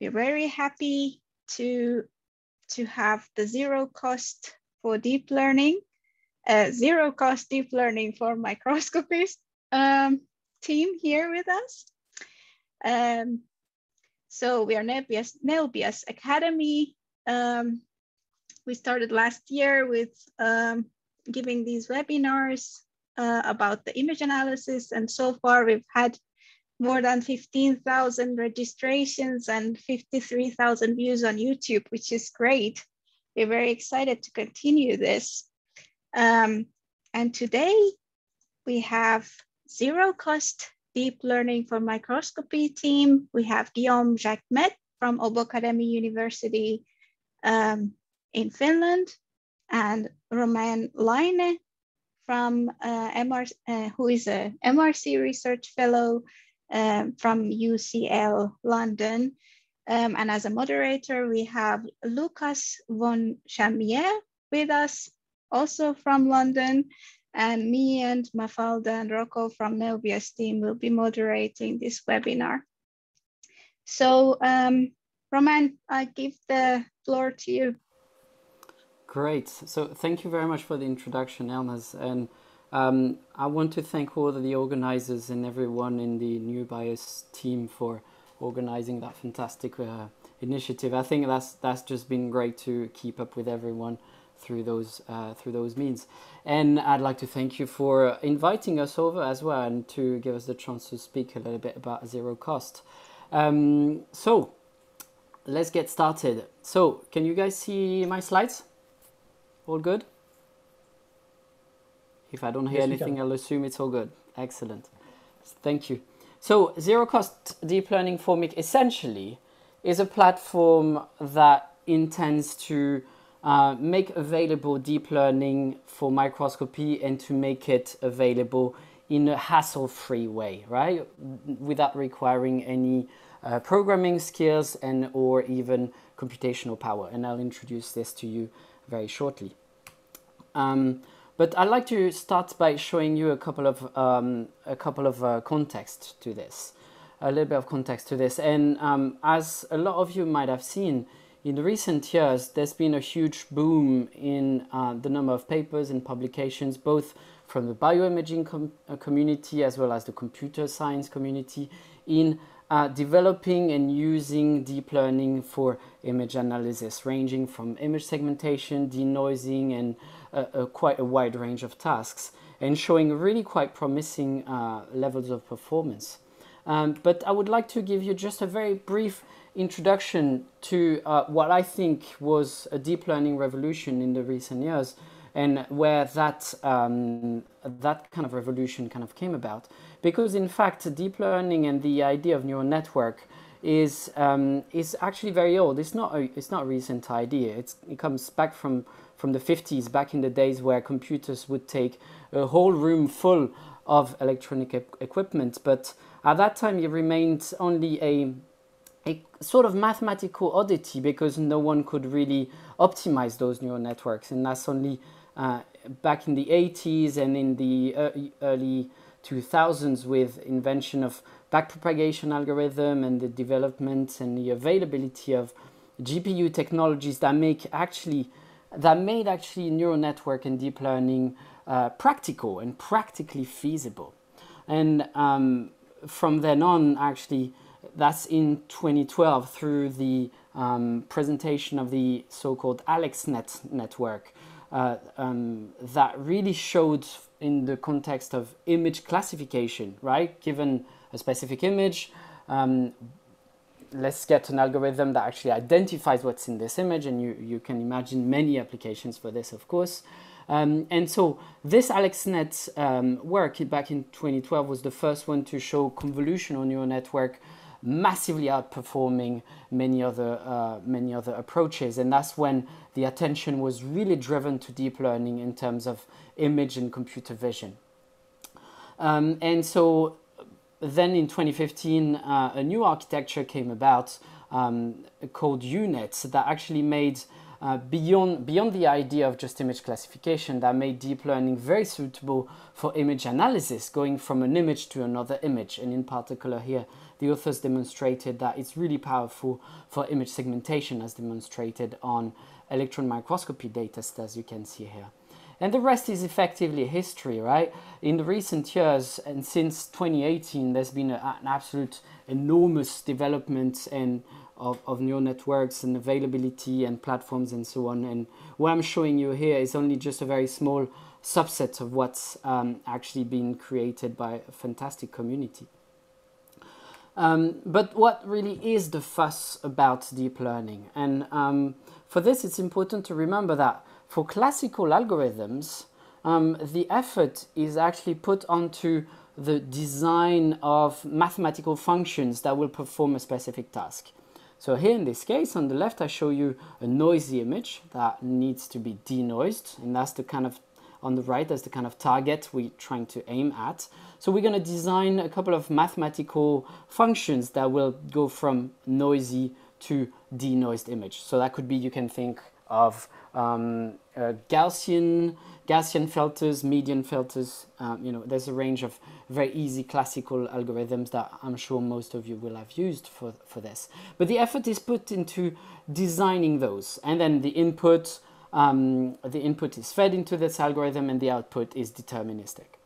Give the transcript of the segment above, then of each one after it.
we're very happy to, to have the zero cost for deep learning, uh, zero cost deep learning for microscopists um, team here with us. Um, so we are NEUBIAS, NEUBIAS Academy. Um, we started last year with um, giving these webinars uh, about the image analysis. And so far we've had more than 15,000 registrations and 53,000 views on YouTube, which is great. We're very excited to continue this. Um, and today we have zero cost deep learning for microscopy team. We have Guillaume Jacquemet from Åbo Akademi University um, in Finland and Romain Laine from uh, MR, uh, who is a MRC research fellow um, from UCL London. Um, and as a moderator, we have Lucas von Chamier with us, also from London. And me and Mafalda and Rocco from NEUBIAS team will be moderating this webinar. So um, Romain, I give the floor to you. Great. So thank you very much for the introduction, Elnaz. And um, I want to thank all of the organizers and everyone in the NEUBIAS team for organizing that fantastic uh, initiative. I think that's that's just been great to keep up with everyone through those uh, through those means. And I'd like to thank you for inviting us over as well and to give us the chance to speak a little bit about zero cost. Um, so let's get started. So can you guys see my slides? All good? If I don't hear yes, anything, I'll assume it's all good. Excellent. Thank you. So zero cost deep learning for MIC essentially is a platform that intends to uh, make available deep learning for microscopy and to make it available in a hassle-free way, right? Without requiring any uh, programming skills and or even computational power. And I'll introduce this to you very shortly. Um, but I'd like to start by showing you a couple of um, a couple of uh, context to this, a little bit of context to this. And um, as a lot of you might have seen, in recent years, there's been a huge boom in uh, the number of papers and publications, both from the bioimaging com uh, community as well as the computer science community, in uh, developing and using deep learning for image analysis, ranging from image segmentation, denoising, and quite a wide range of tasks and showing really quite promising uh, levels of performance. Um, but I would like to give you just a very brief introduction to uh, what I think was a deep learning revolution in the recent years and where that, um, that kind of revolution kind of came about. Because in fact, deep learning and the idea of neural network is, um, is actually very old. It's not a, it's not a recent idea. It's, it comes back from from the 50s, back in the days where computers would take a whole room full of electronic e equipment. But at that time, it remained only a, a sort of mathematical oddity because no one could really optimize those neural networks. And that's only uh, back in the 80s and in the early 2000s with invention of backpropagation algorithm and the development and the availability of GPU technologies that make actually that made actually neural network and deep learning uh, practical and practically feasible. And um, from then on, actually, that's in 2012 through the um, presentation of the so-called AlexNet network uh, um, that really showed in the context of image classification, right? Given a specific image, um, let's get an algorithm that actually identifies what's in this image, and you, you can imagine many applications for this, of course. Um, and so this AlexNet um, work back in 2012 was the first one to show convolutional neural network massively outperforming many other, uh, many other approaches. And that's when the attention was really driven to deep learning in terms of image and computer vision. Um, and so then in 2015, uh, a new architecture came about um, called U-Net that actually made uh, beyond, beyond the idea of just image classification that made deep learning very suitable for image analysis, going from an image to another image. And in particular here, the authors demonstrated that it's really powerful for image segmentation as demonstrated on electron microscopy data as you can see here. And the rest is effectively history, right? In the recent years and since 2018, there's been a, an absolute enormous development and of, of neural networks and availability and platforms and so on. And what I'm showing you here is only just a very small subset of what's um, actually been created by a fantastic community. Um, but what really is the fuss about deep learning? And um, for this, it's important to remember that for classical algorithms, um, the effort is actually put onto the design of mathematical functions that will perform a specific task. So here in this case, on the left, I show you a noisy image that needs to be denoised, and that's the kind of, on the right, that's the kind of target we're trying to aim at. So we're going to design a couple of mathematical functions that will go from noisy to denoised image. So that could be, you can think of um, uh, Gaussian, Gaussian filters, median filters. Um, you know, there's a range of very easy classical algorithms that I'm sure most of you will have used for, for this. But the effort is put into designing those. And then the input, um, the input is fed into this algorithm and the output is deterministic.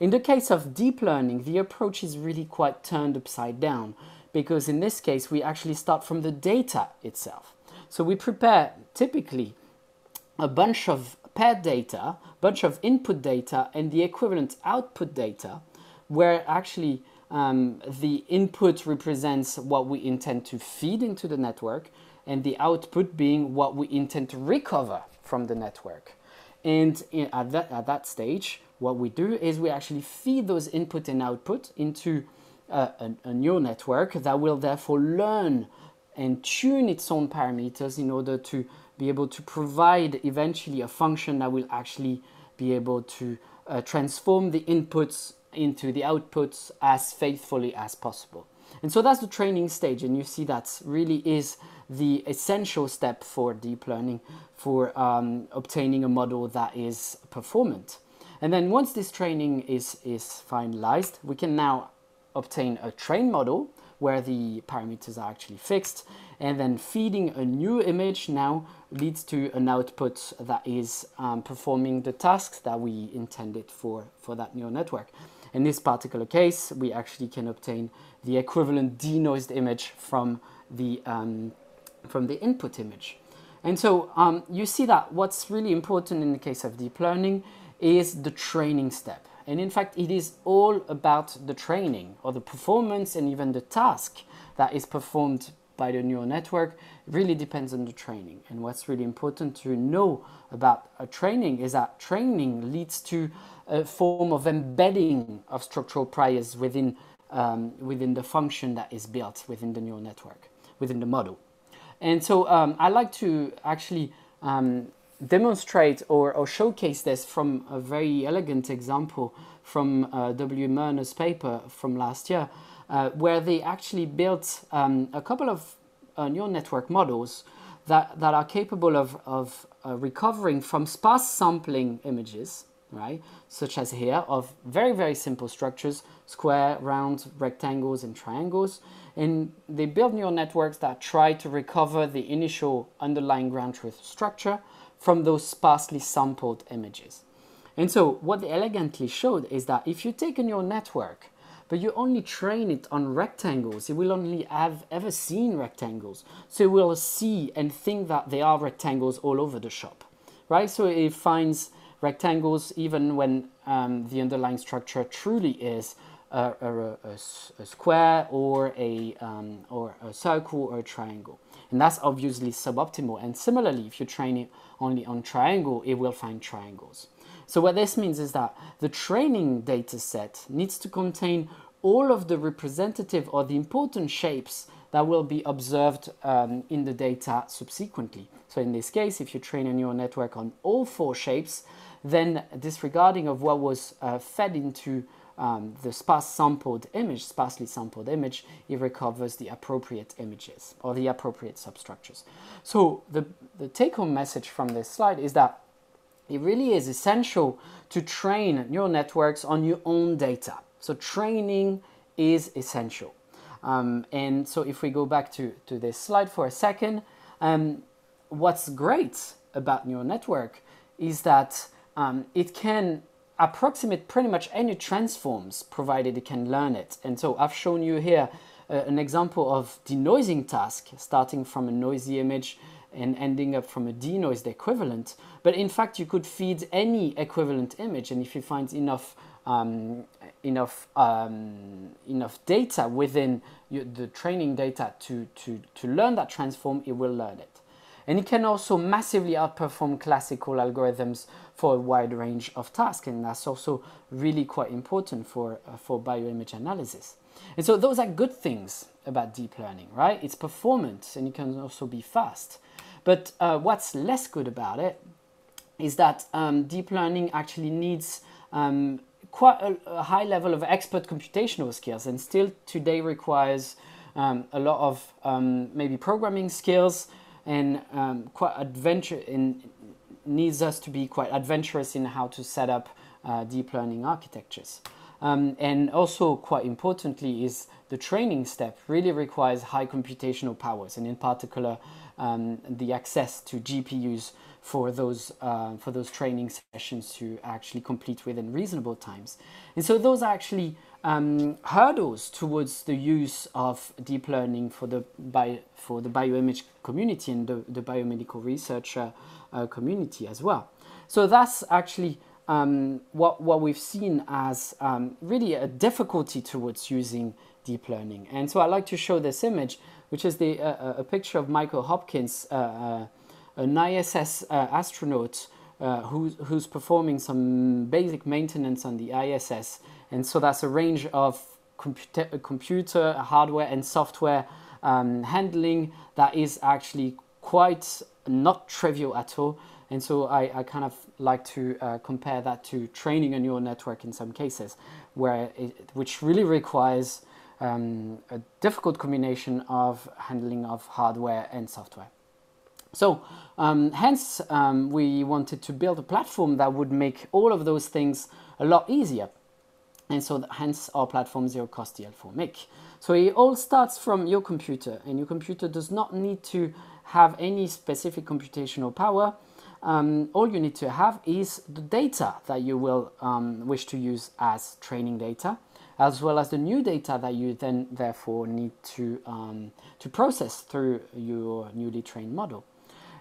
In the case of deep learning, the approach is really quite turned upside down because in this case, we actually start from the data itself. So we prepare typically a bunch of paired data, a bunch of input data, and the equivalent output data, where actually um, the input represents what we intend to feed into the network, and the output being what we intend to recover from the network. And in, at, that, at that stage, what we do is we actually feed those input and output into uh, a, a neural network that will therefore learn and tune its own parameters in order to be able to provide eventually a function that will actually be able to uh, transform the inputs into the outputs as faithfully as possible. And so that's the training stage, and you see that really is the essential step for deep learning for um, obtaining a model that is performant. And then once this training is, is finalized, we can now obtain a trained model where the parameters are actually fixed and then feeding a new image now leads to an output that is um, performing the tasks that we intended for, for that neural network. In this particular case, we actually can obtain the equivalent denoised image from the, um, from the input image. And so um, you see that what's really important in the case of deep learning is the training step. And in fact, it is all about the training or the performance and even the task that is performed by the neural network really depends on the training. And what's really important to know about a training is that training leads to a form of embedding of structural priors within, um, within the function that is built within the neural network, within the model. And so um, I like to actually um, demonstrate or, or, showcase this from a very elegant example from uh, W. Murner's paper from last year, uh, where they actually built um, a couple of uh, neural network models that, that are capable of, of uh, recovering from sparse sampling images, right, such as here, of very, very simple structures, square, round, rectangles, and triangles. And they build neural networks that try to recover the initial underlying ground truth structure from those sparsely sampled images. And so what they elegantly showed is that if you take a neural network, but you only train it on rectangles, it will only have ever seen rectangles. So it will see and think that they are rectangles all over the shop, right? So it finds rectangles even when um, the underlying structure truly is a, a, a, a square or a, um, or a circle or a triangle. And that's obviously suboptimal. And similarly, if you train it only on triangle, it will find triangles. So what this means is that the training data set needs to contain all of the representative or the important shapes that will be observed um, in the data subsequently. So in this case, if you train a neural network on all four shapes, then disregarding of what was uh, fed into um, the sparse sampled image, sparsely sampled image, it recovers the appropriate images or the appropriate substructures. So the, the take-home message from this slide is that it really is essential to train neural networks on your own data. So training is essential. Um, and so if we go back to, to this slide for a second, um, what's great about neural network is that um, it can approximate pretty much any transforms provided it can learn it. And so I've shown you here uh, an example of denoising task starting from a noisy image and ending up from a denoised equivalent. But in fact, you could feed any equivalent image, and if you find enough um, enough um, enough data within your, the training data to, to, to learn that transform, it will learn it. And it can also massively outperform classical algorithms for a wide range of tasks, and that's also really quite important for, uh, for bioimage analysis. And so those are good things about deep learning, right? It's performant and it can also be fast. But uh, what's less good about it is that um, deep learning actually needs um, quite a, a, high level of expert computational skills and still today requires um, a lot of um, maybe programming skills and um, quite adventure in needs us to be quite adventurous in how to set up uh, deep learning architectures. Um, and also quite importantly is the training step really requires high computational powers and in particular um, the access to GPUs for those, uh, for those training sessions to actually complete within reasonable times. And so those are actually um, hurdles towards the use of deep learning for the, bio, for the bioimage community and the, the biomedical research uh, community as well. So that's actually um, what, what we've seen as um, really a difficulty towards using deep learning. And so I'd like to show this image, which is the, uh, a picture of Michael Hopkins, uh, uh an ISS uh, astronaut uh, who's, who's performing some basic maintenance on the ISS. And so that's a range of computer, computer hardware and software um, handling that is actually quite not trivial at all. And so I, I kind of like to uh, compare that to training a neural network in some cases, where it, which really requires um, a difficult combination of handling of hardware and software. So um, hence um, we wanted to build a platform that would make all of those things a lot easier. And so hence our platform Zero Cost DL4 Mic. So it all starts from your computer and your computer does not need to have any specific computational power. Um, all you need to have is the data that you will um, wish to use as training data as well as the new data that you then therefore need to, um, to process through your newly trained model.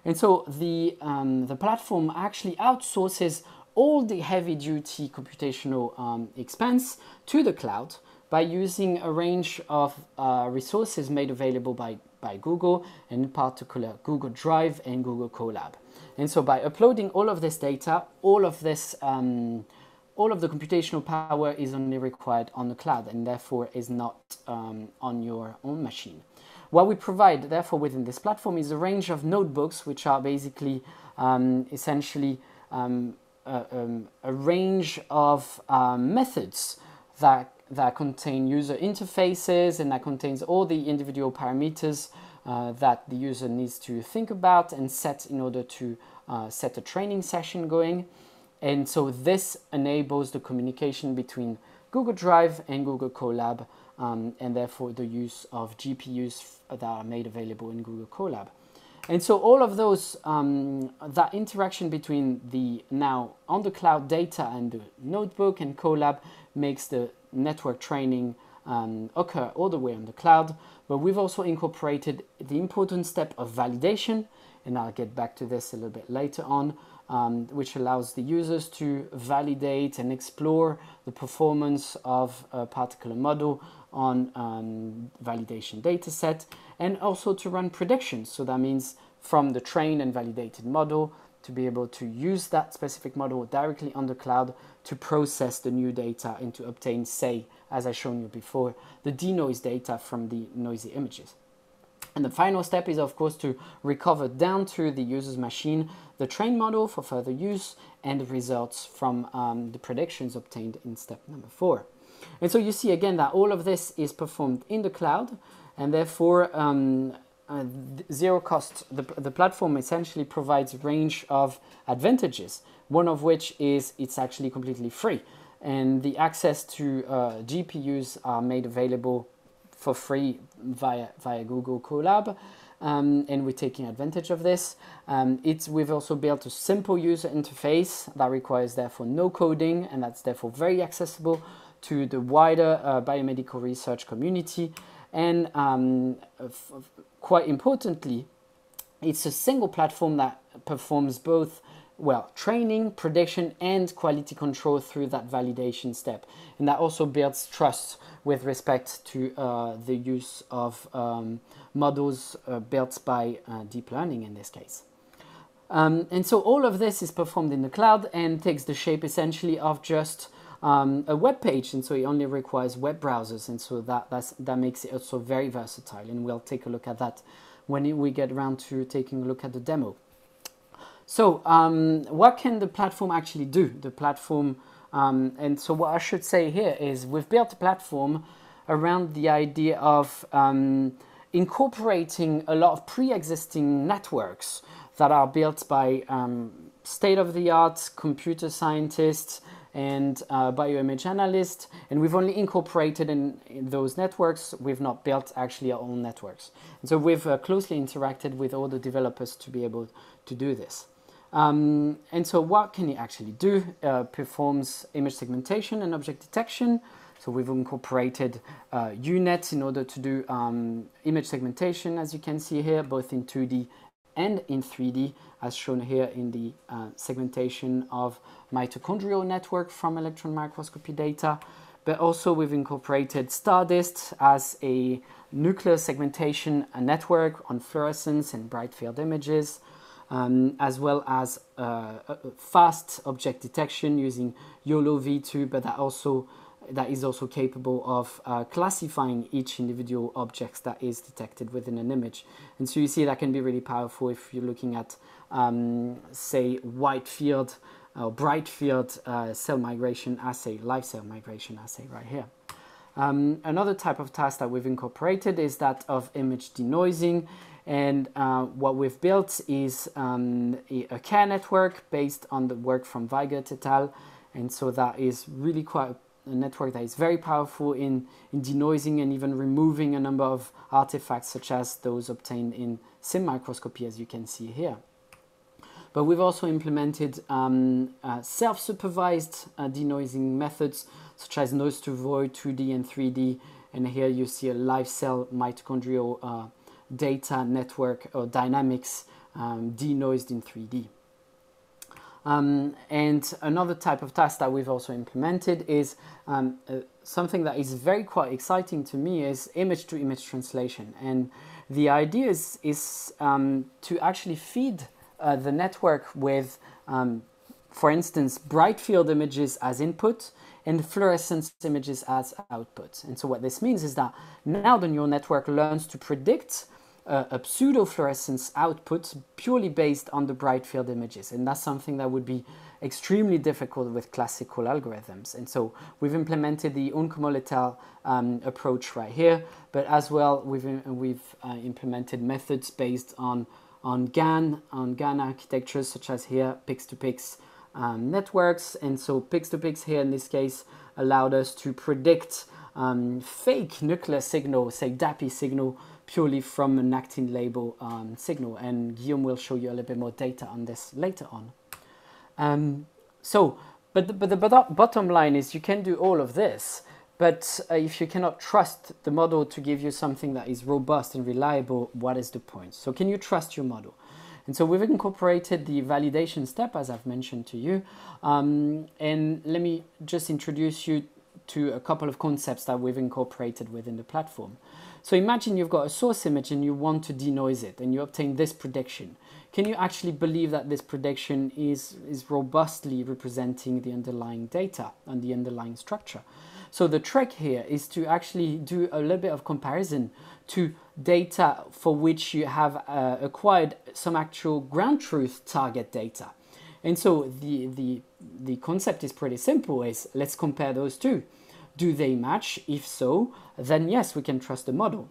And so the, um, the platform actually outsources all the heavy duty computational um, expense to the cloud by using a range of uh, resources made available by, by Google, and in particular Google Drive and Google Colab. And so by uploading all of this data, all of this, um, all of the computational power is only required on the cloud and therefore is not um, on your own machine. What we provide, therefore, within this platform is a range of notebooks, which are basically um, essentially um, a, um, a, range of um, methods that, that contain user interfaces and that contains all the individual parameters uh, that the user needs to think about and set in order to uh, set a training session going. And so this enables the communication between Google Drive and Google Colab um, and therefore the use of GPUs that are made available in Google Colab. And so all of those, um, that interaction between the now on the cloud data and the notebook and Colab makes the network training um, occur all the way on the cloud. But we've also incorporated the important step of validation, and I'll get back to this a little bit later on, um, which allows the users to validate and explore the performance of a particular model on um, validation data set and also to run predictions. So that means from the trained and validated model to be able to use that specific model directly on the cloud to process the new data and to obtain, say, as I shown you before, the denoise data from the noisy images. And the final step is, of course, to recover down to the user's machine the trained model for further use and the results from um, the predictions obtained in step number four. And so you see again that all of this is performed in the cloud, and therefore um, uh, zero cost, the, the platform essentially provides a range of advantages, one of which is it's actually completely free. And the access to uh, GPUs are made available for free via, via Google Colab. Um, and we're taking advantage of this. Um, it's, we've also built a simple user interface that requires therefore no coding and that's therefore very accessible to the wider uh, biomedical research community. And um, quite importantly, it's a single platform that performs both well training, prediction, and quality control through that validation step, and that also builds trust with respect to uh, the use of um, models uh, built by uh, deep learning in this case. Um, and so all of this is performed in the cloud and takes the shape essentially of just um, a web page, and so it only requires web browsers, and so that that makes it also very versatile. And we'll take a look at that when we get around to taking a look at the demo. So, um, what can the platform actually do? The platform, um, and so what I should say here is we've built a platform around the idea of um, incorporating a lot of pre-existing networks that are built by um, state-of-the-art computer scientists and uh, bioimage analyst, and we've only incorporated in, in, those networks. We've not built actually our own networks. And so we've uh, closely interacted with all the developers to be able to do this. Um, and so what can it actually do? Uh, performs image segmentation and object detection. So we've incorporated uh, UNet in order to do um, image segmentation, as you can see here, both in 2D and in 3D, as shown here in the uh, segmentation of mitochondrial network from electron microscopy data. But also we've incorporated StarDist as a nuclear segmentation network on fluorescence and bright field images, um, as well as uh, fast object detection using YOLO V2, but that also that is also capable of uh, classifying each individual object that is detected within an image. And so you see that can be really powerful if you're looking at, um, say, white field or bright field uh, cell migration assay, live cell migration assay right here. Um, another type of task that we've incorporated is that of image denoising. And uh, what we've built is um, a, a CARE network based on the work from Weigert et al. And so that is really quite a network that is very powerful in, in denoising and even removing a number of artifacts such as those obtained in SIM microscopy as you can see here. But we've also implemented um, uh, self-supervised uh, denoising methods such as Noise to Void 2D and 3D and here you see a live cell mitochondrial uh, data network or dynamics um, denoised in 3D. Um, and another type of task that we've also implemented is um, uh, something that is very quite exciting to me is image to image translation. And the idea is, is um, to actually feed uh, the network with, um, for instance, bright field images as input and fluorescence images as output. And so what this means is that now the neural network learns to predict uh, a pseudo-fluorescence output purely based on the bright field images. And that's something that would be extremely difficult with classical algorithms. And so we've implemented the Ounkomol et al. um, approach right here, but as well we've, we've uh, implemented methods based on, on GAN, on GAN architectures such as here Pix2Pix um, networks. And so Pix2Pix here in this case allowed us to predict um, fake nuclear signal, say DAPI signal, purely from an actin label um, signal. And Guillaume will show you a little bit more data on this later on. Um, so, but the, but the bottom line is you can do all of this, but uh, if you cannot trust the model to give you something that is robust and reliable, what is the point? So can you trust your model? And so we've incorporated the validation step, as I've mentioned to you. Um, and let me just introduce you to a couple of concepts that we've incorporated within the platform. So imagine you've got a source image and you want to denoise it and you obtain this prediction. Can you actually believe that this prediction is, is robustly representing the underlying data and the underlying structure? So the trick here is to actually do a little bit of comparison to data for which you have uh, acquired some actual ground truth target data. And so the, the, the concept is pretty simple is let's compare those two. Do they match? If so, then yes, we can trust the model.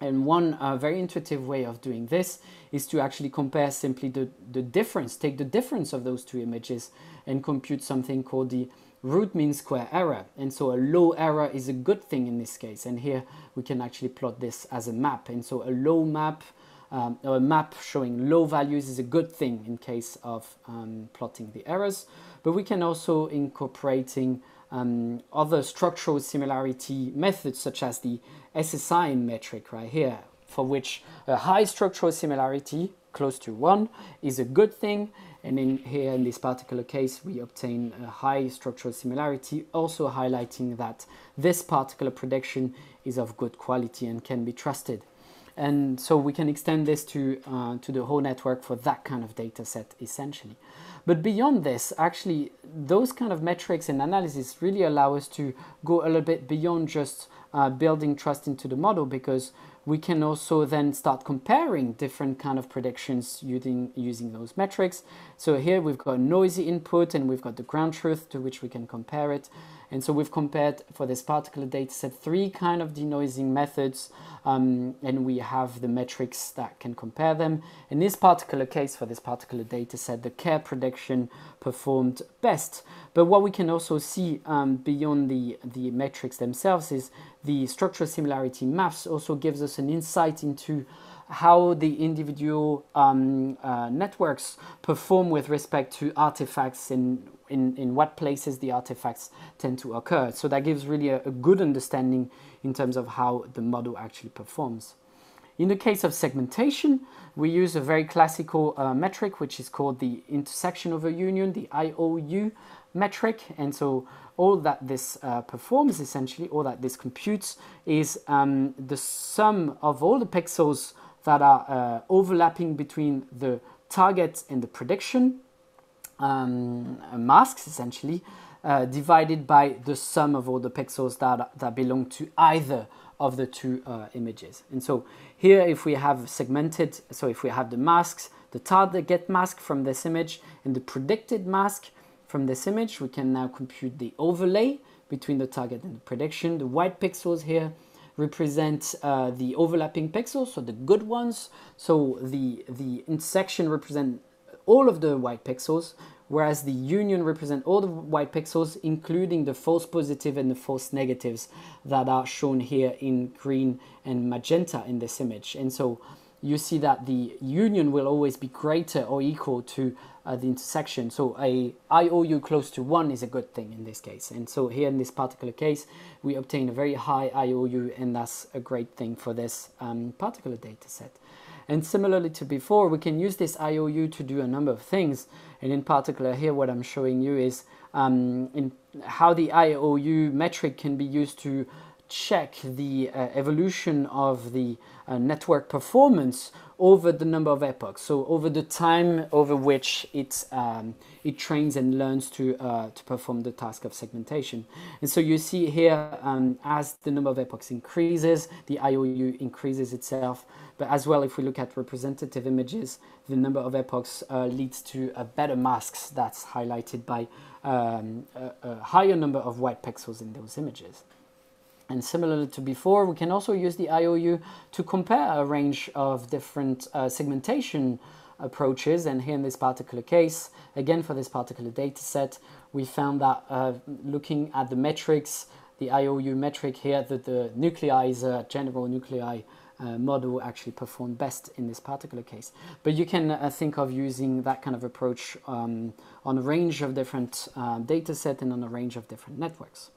And one uh, very intuitive way of doing this is to actually compare simply the, the difference, take the difference of those two images and compute something called the root mean square error. And so a low error is a good thing in this case. And here we can actually plot this as a map. And so a low map um, or a map showing low values is a good thing in case of um, plotting the errors. But we can also incorporating um, other structural similarity methods such as the SSI metric right here, for which a high structural similarity close to one is a good thing. And in here in this particular case we obtain a high structural similarity also highlighting that this particular prediction is of good quality and can be trusted and so we can extend this to uh, to the whole network for that kind of data set essentially. But beyond this actually those kind of metrics and analysis really allow us to go a little bit beyond just uh, building trust into the model because we can also then start comparing different kind of predictions using, using those metrics. So here we've got noisy input and we've got the ground truth to which we can compare it. And so we've compared for this particular data set three kind of denoising methods um, and we have the metrics that can compare them. In this particular case, for this particular data set, the care prediction performed best. But what we can also see um, beyond the, the metrics themselves is the structural similarity maps also gives us an insight into how the individual um, uh, networks perform with respect to artifacts and in, in what places the artifacts tend to occur. So that gives really a, a good understanding in terms of how the model actually performs. In the case of segmentation, we use a very classical uh, metric, which is called the intersection over union, the IOU metric. And so all that this uh, performs, essentially, all that this computes, is um, the sum of all the pixels that are uh, overlapping between the target and the prediction um, masks, essentially, uh, divided by the sum of all the pixels that, that belong to either of the two uh, images. And so here, if we have segmented, so if we have the masks, the target get mask from this image and the predicted mask from this image, we can now compute the overlay between the target and the prediction. The white pixels here represent uh, the overlapping pixels, so the good ones. So the, the intersection represent all of the white pixels, whereas the union represent all the white pixels, including the false positive and the false negatives that are shown here in green and magenta in this image. And so you see that the union will always be greater or equal to uh, the intersection. So a IOU close to 1 is a good thing in this case. And so here in this particular case, we obtain a very high IOU and that's a great thing for this um, particular data set. And similarly to before, we can use this IOU to do a number of things. And in particular here, what I'm showing you is um, how the IOU metric can be used to check the uh, evolution of the uh, network performance over the number of epochs, so over the time over which it, um, it trains and learns to, uh, to perform the task of segmentation. And so you see here, um, as the number of epochs increases, the IOU increases itself, but as well, if we look at representative images, the number of epochs uh, leads to a better masks that's highlighted by um, a, a higher number of white pixels in those images. And similarly to before, we can also use the IOU to compare a range of different uh, segmentation approaches. And here in this particular case, again for this particular data set, we found that uh, looking at the metrics, the IOU metric here, that the nuclei is a general nuclei uh, model actually performed best in this particular case. But you can uh, think of using that kind of approach um, on a range of different uh, data set and on a range of different networks.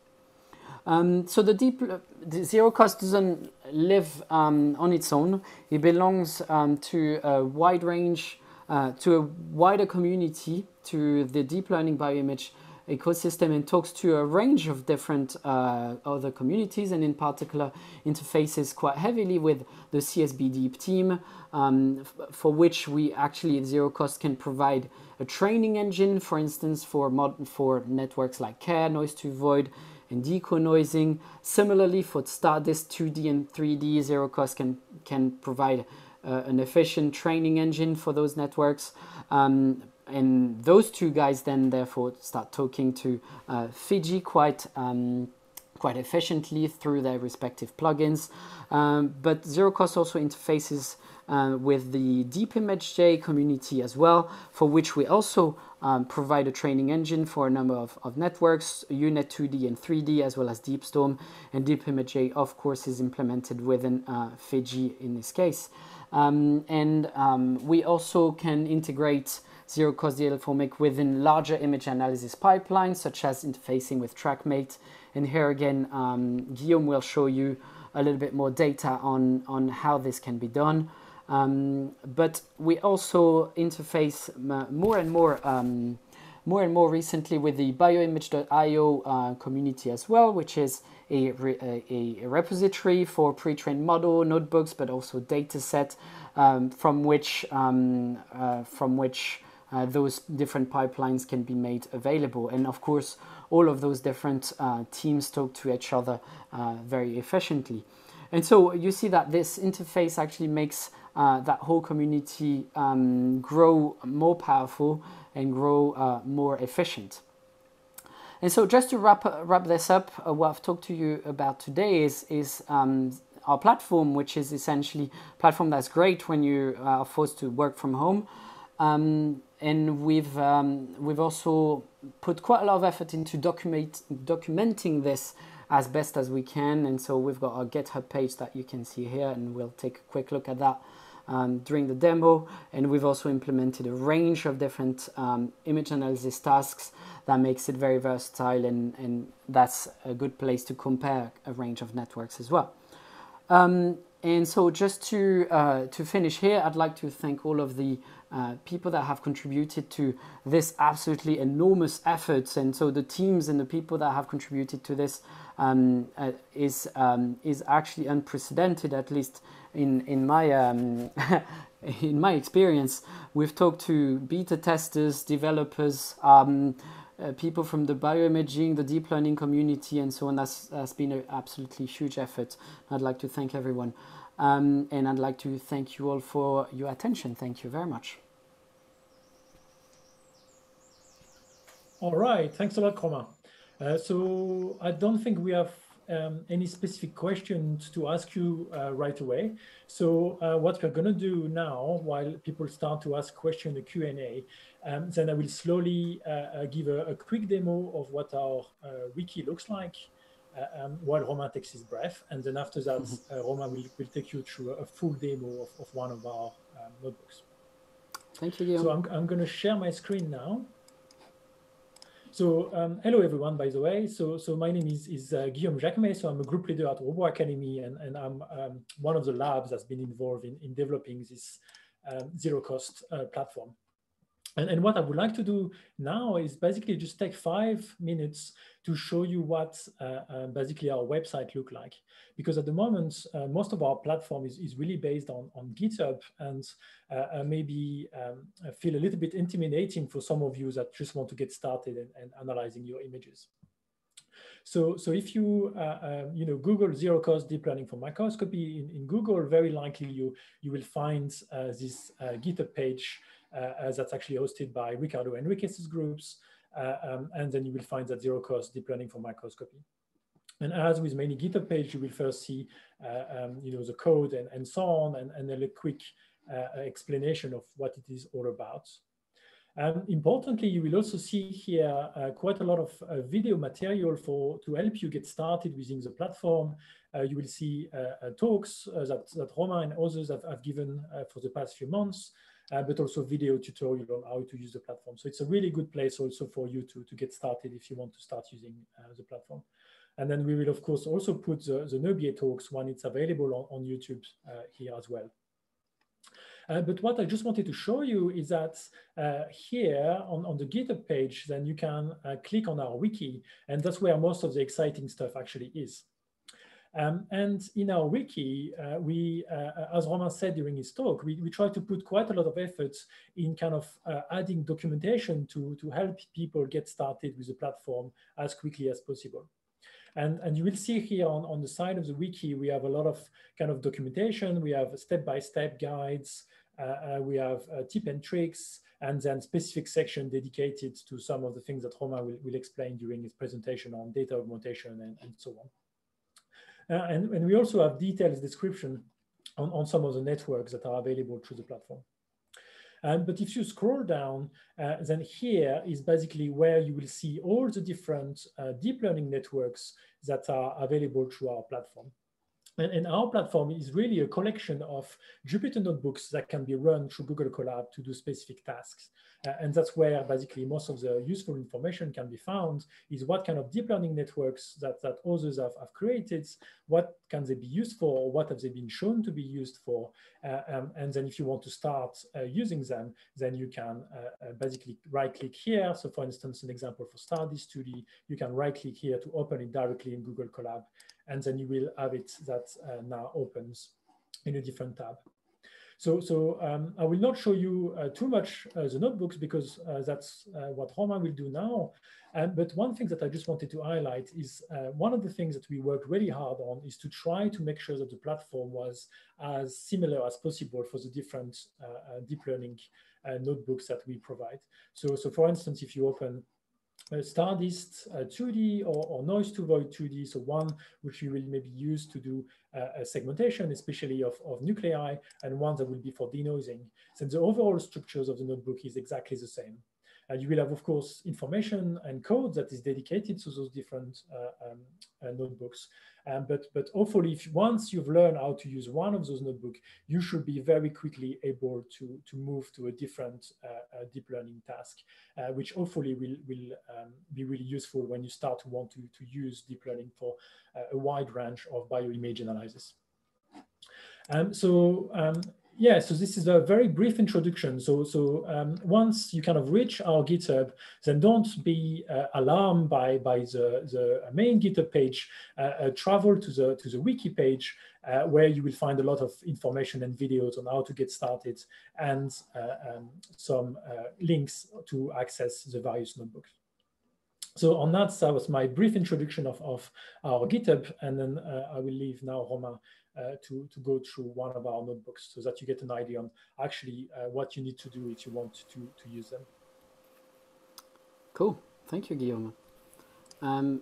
Um, so the deep the zero cost doesn't live um, on its own. It belongs um, to a wide range, uh, to a wider community, to the deep learning bioimage ecosystem and talks to a range of different uh, other communities and in particular interfaces quite heavily with the CSBDeep team um, for which we actually at zero cost can provide a training engine, for instance, for, mod for networks like CARE, Noise to Void, and deconoising. Similarly, for StarDist 2D and 3D, Zero Cost can, can provide uh, an efficient training engine for those networks. Um, and those two guys then therefore start talking to uh, Fiji quite um, quite efficiently through their respective plugins. Um, but ZeroCost also interfaces uh, with the DeepImageJ community as well, for which we also um, provide a training engine for a number of, of networks, UNet 2D and 3D, as well as DeepStorm. And DeepImageJ, of course, is implemented within uh, Fiji in this case. Um, and um, we also can integrate zero-cost DL4Mic within larger image analysis pipelines, such as interfacing with TrackMate. And here again, um, Guillaume will show you a little bit more data on, on how this can be done. Um, but we also interface more and more um, more and more recently with the bioimage.io uh, community as well, which is a, a, a repository for pre-trained model notebooks, but also data set um, from which um, uh, from which uh, those different pipelines can be made available. And of course, all of those different uh, teams talk to each other uh, very efficiently. And so you see that this interface actually makes uh, that whole community um, grow more powerful and grow uh, more efficient. And so just to wrap, wrap this up, uh, what I've talked to you about today is, is um, our platform, which is essentially a platform that's great when you are forced to work from home. Um, and we've, um, we've also put quite a lot of effort into document, documenting this as best as we can. And so we've got our GitHub page that you can see here, and we'll take a quick look at that um, during the demo. And we've also implemented a range of different um, image analysis tasks that makes it very versatile and, and that's a good place to compare a range of networks as well. Um, and so just to, uh, to finish here, I'd like to thank all of the uh, people that have contributed to this absolutely enormous efforts. And so the teams and the people that have contributed to this um, uh, is, um, is actually unprecedented, at least in in my um, in my experience, we've talked to beta testers, developers, um, uh, people from the bioimaging, the deep learning community, and so on. That's, that's been an absolutely huge effort. I'd like to thank everyone. Um, and I'd like to thank you all for your attention. Thank you very much. All right. Thanks a lot, Romain. Uh, so I don't think we have um, any specific questions to ask you uh, right away. So uh, what we're going to do now, while people start to ask questions in the Q&A, um, then I will slowly uh, uh give a, a, quick demo of what our uh, wiki looks like uh, um, while Romain takes his breath. And then after that, mm-hmm. Romain will, will take you through a, full demo of, of one of our notebooks. Thank you, Guillaume. So I'm, I'm going to share my screen now. So um, hello everyone, by the way. So so my name is, is uh, Guillaume Jacquemet. So I'm a group leader at Åbo Akademi, and, and I'm um, one of the labs that's been involved in, in developing this um, zero cost uh, platform. And, and what I would like to do now is basically just take five minutes to show you what uh, uh, basically our website look like. Because at the moment, uh, most of our platform is, is really based on, on GitHub and uh, uh, maybe um, feel a little bit intimidating for some of you that just want to get started and, and analyzing your images. So, so if you, uh, um, you know, Google zero cost deep learning for microscopy in, in Google, very likely you, you will find uh, this uh, GitHub page that's actually hosted by Ricardo Henriques's groups. Uh, um, and then you will find that zero cost deep learning for microscopy. And as with many GitHub pages, you will first see, uh, um, you know, the code and, and so on, and, and then a quick uh, explanation of what it is all about. Um, importantly, you will also see here uh, quite a lot of uh, video material for to help you get started using the platform. Uh, you will see talks that, that Romain and others have, have given for the past few months uh, but also video tutorial on how to use the platform. So it's a really good place also for you to, to get started if you want to start using uh, the platform. And then we will, of course, also put the, the NEUBIAS talks when it's available on, on YouTube uh, here as well. Uh, but what I just wanted to show you is that uh, here on, on the GitHub page, then you can uh, click on our wiki, and that's where most of the exciting stuff actually is. Um, and in our wiki, uh, we, uh, as Romain said during his talk, we, we try to put quite a lot of efforts in kind of uh, adding documentation to, to help people get started with the platform as quickly as possible. And, and you will see here on, on the side of the wiki, we have a lot of kind of documentation. We have step-by-step -step guides. uh, we have tip and tricks, and then specific section dedicated to some of the things that Romain will, will explain during his presentation on data augmentation and, and so on. Uh, and, and we also have detailed description on, on some of the networks that are available through the platform. Um, but if you scroll down, uh, then here is basically where you will see all the different uh, deep learning networks that are available through our platform. And, and, our platform is really a collection of Jupyter notebooks that can be run through Google Colab to do specific tasks. Uh, and that's where basically most of the useful information can be found is what kind of deep learning networks that, that others have, have created, what can they be used for, or what have they been shown to be used for. Uh, um, and then if you want to start uh, using them, then you can uh, uh, basically right click here. So for instance, an example for StarDist 2D, you can right click here to open it directly in Google Colab and then you will have it that uh, now opens in a different tab. So, so um, I will not show you uh, too much uh, the notebooks because uh, that's uh, what Romain will do now. Um, but one thing that I just wanted to highlight is uh, one of the things that we worked really hard on is to try to make sure that the platform was as similar as possible for the different deep learning notebooks that we provide. So, so for instance, if you open StarDist uh, 2D or, or, noise to void 2D, so one which you will maybe use to do uh, a segmentation, especially of, of nuclei, and one that will be for denoising. So the overall structures of the notebook is exactly the same. Uh, you will have, of course, information and code that is dedicated to those different uh, um, uh, notebooks. Um, but, but hopefully, if once you've learned how to use one of those notebooks, you should be very quickly able to, to move to a different deep learning task, which hopefully will, will um, be really useful when you start to want to, to use deep learning for a wide range of bioimage analysis. Um, so um, yeah, so this is a very brief introduction. So, so um, once you kind of reach our GitHub, then don't be uh, alarmed by, by the, the main GitHub page. Uh, uh, travel to the, to the wiki page uh, where you will find a lot of information and videos on how to get started and uh, um, some uh, links to access the various notebooks. So on that, that was my brief introduction of, of our GitHub, and then I will leave now Romain to, to go through one of our notebooks so that you get an idea on actually uh, what you need to do if you want to, to use them. Cool. Thank you, Guillaume. Um,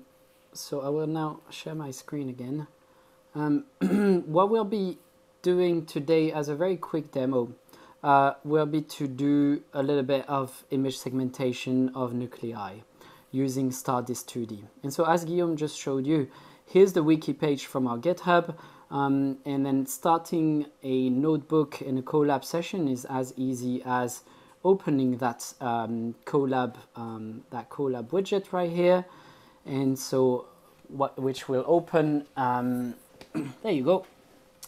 so I will now share my screen again. Um, what we'll be doing today as a very quick demo uh, will be to do a little bit of image segmentation of nuclei using StarDist 2D. And so as Guillaume just showed you, here's the wiki page from our GitHub. Um, and then starting a notebook in a Colab session is as easy as opening that um, Colab um, that Colab widget right here, and so what which will open. Um, there you go,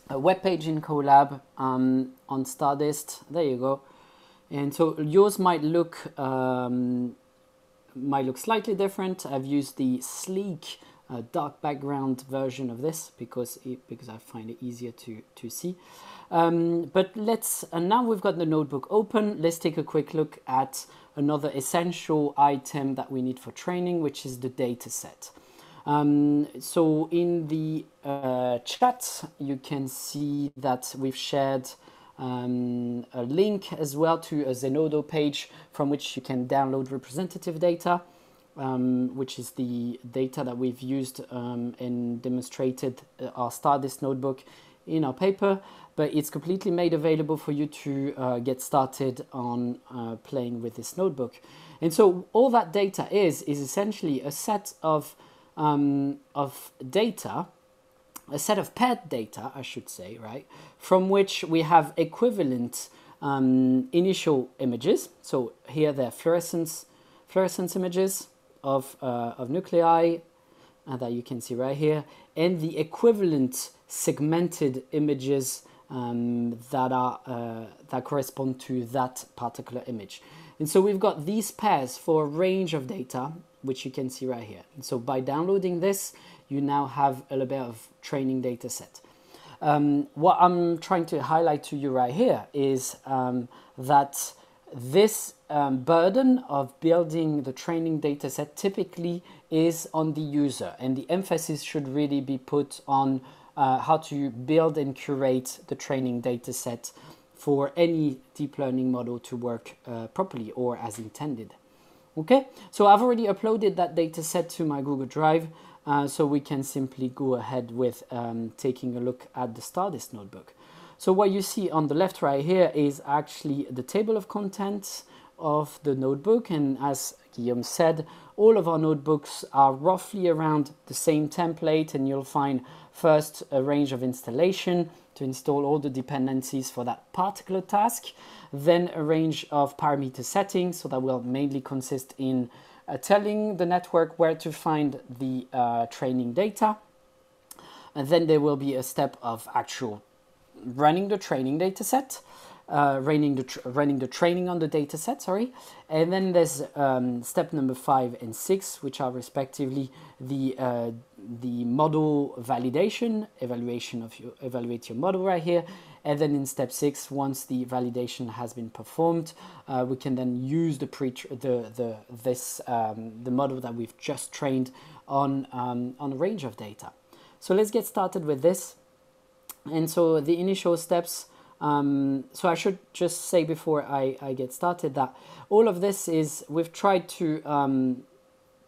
a web page in Colab um, on StarDist. There you go, and so yours might look um, might look slightly different. I've used the sleek a dark background version of this because it, because I find it easier to, to see. Um, but let's, and now we've got the notebook open, let's take a quick look at another essential item that we need for training, which is the data set. Um, so in the uh, chat, you can see that we've shared um, a link as well to a Zenodo page from which you can download representative data um, which is the data that we've used um, and demonstrated uh, our StarDist notebook in our paper, but it's completely made available for you to uh, get started on uh, playing with this notebook. And so all that data is, is essentially a set of, um, of data, a set of paired data, I should say, right, from which we have equivalent um, initial images. So here they're fluorescence, fluorescence images, of, uh, of nuclei uh, that you can see right here, and the equivalent segmented images um, that are uh, that correspond to that particular image. And so we've got these pairs for a range of data, which you can see right here. And so by downloading this, you now have a little bit of training data set. Um, what I'm trying to highlight to you right here is um, that this um, burden of building the training data set typically is on the user and the emphasis should really be put on uh, how to build and curate the training data set for any deep learning model to work uh, properly or as intended. Okay, so I've already uploaded that data set to my Google Drive, uh, so we can simply go ahead with um, taking a look at the Stardist notebook. So what you see on the left right here is actually the table of contents of the notebook, and as Guillaume said, all of our notebooks are roughly around the same template, and you'll find first a range of installation, to install all the dependencies for that particular task. Then a range of parameter settings, so that will mainly consist in uh, telling the network where to find the uh, training data. And then there will be a step of actual running the training data set, uh, running, the running the training on the data set, sorry. And then there's um, step number five and six, which are respectively the uh, the model validation, evaluation of your, evaluate your model right here. And then in step six, once the validation has been performed, uh, we can then use the pre the the this um, the model that we've just trained on um, on a range of data. So let's get started with this. And so the initial steps. Um, so I should just say before I, I get started that all of this is we've tried to um,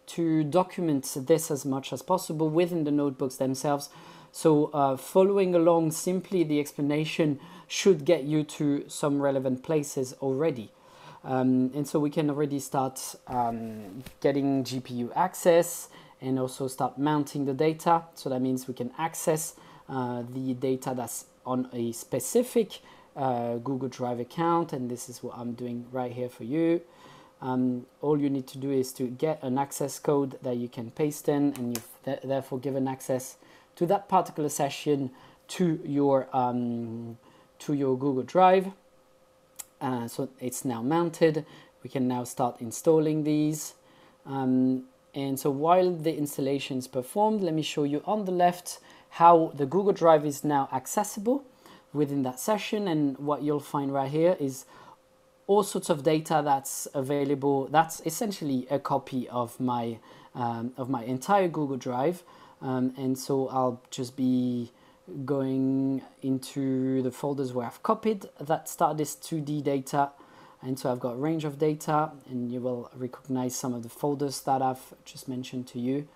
to document this as much as possible within the notebooks themselves. So uh, following along simply the explanation should get you to some relevant places already. Um, and so we can already start um, getting GPU access and also start mounting the data. So that means we can access the data that's on a specific uh, Google Drive account. And this is what I'm doing right here for you. Um, all you need to do is to get an access code that you can paste in and you've th therefore given access to that particular session to your um, to your Google Drive. Uh, so it's now mounted. We can now start installing these. Um, and so while the installation is performed let me show you on the left how the Google Drive is now accessible within that session and what you'll find right here is all sorts of data that's available. That's essentially a copy of my um, of my entire Google Drive, um, and so I'll just be going into the folders where I've copied that Stardist 2D data. And so I've got a range of data, and you will recognize some of the folders that I've just mentioned to you.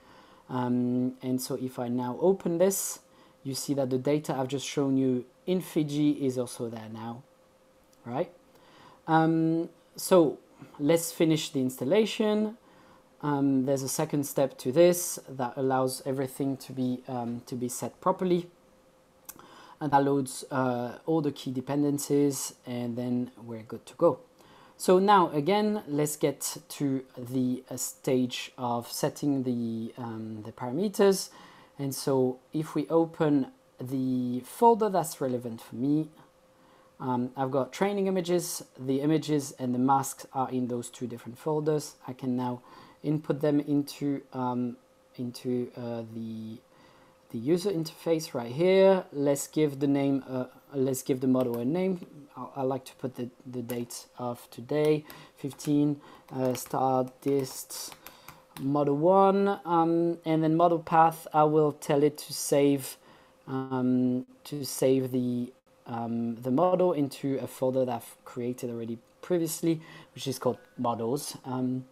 Um, and so if I now open this, you see that the data I've just shown you in Fiji is also there now, right? Um, so let's finish the installation. Um, there's a second step to this that allows everything to be um, to be set properly and that loads uh, all the key dependencies and then we're good to go. So now again, let's get to the uh, stage of setting the, um, the parameters. And so if we open the folder that's relevant for me, um, I've got training images, the images and the masks are in those two different folders. I can now input them into, um, into uh, the, the user interface right here. Let's give the name, uh, let's give the model a name. I, like to put the, the date of today, 15, uh, Stardist model 1, um, and then model path, I will tell it to save um, to save the um, the model into a folder that I've created already previously, which is called models. Um,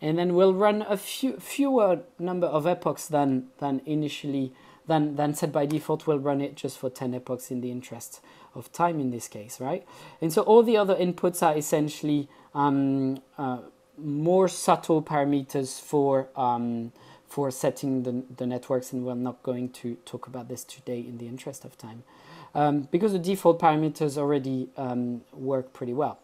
and then we'll run a few fewer number of epochs than than initially than than set by default. We'll run it just for 10 epochs in the interest of time in this case, right? And so all the other inputs are essentially um, uh, more subtle parameters for um, for setting the, the networks, and we're not going to talk about this today in the interest of time um, because the default parameters already um, work pretty well.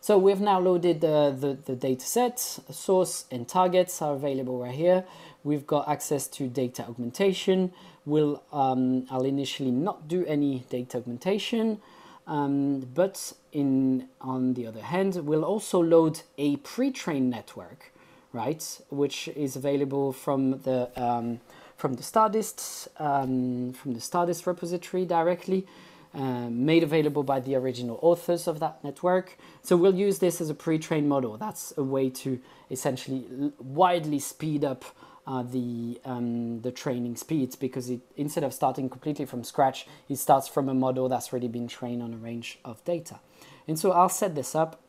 So we've now loaded the, the data set, source and targets are available right here. We've got access to data augmentation. We'll, um, I'll initially not do any data augmentation, um, but in, on the other hand, we'll also load a pre-trained network, right, which is available from the um, from the Stardist, um, from the Stardist repository directly, uh, made available by the original authors of that network. So we'll use this as a pre-trained model. That's a way to essentially widely speed up uh, the um, the training speeds because it instead of starting completely from scratch, it starts from a model that's already been trained on a range of data. And so I'll set this up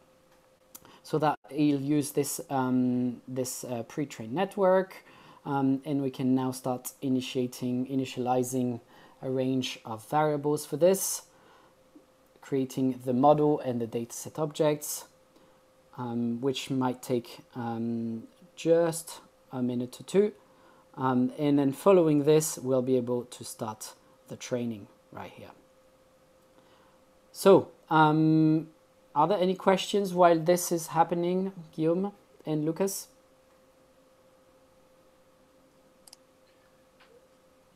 so that he'll use this um, this uh, pre-trained network, um, and we can now start initiating initializing a range of variables for this, creating the model and the dataset objects, um, which might take um, just a minute or two. Um, and then following this, we'll be able to start the training right here. So, um, are there any questions while this is happening, Guillaume and Lucas?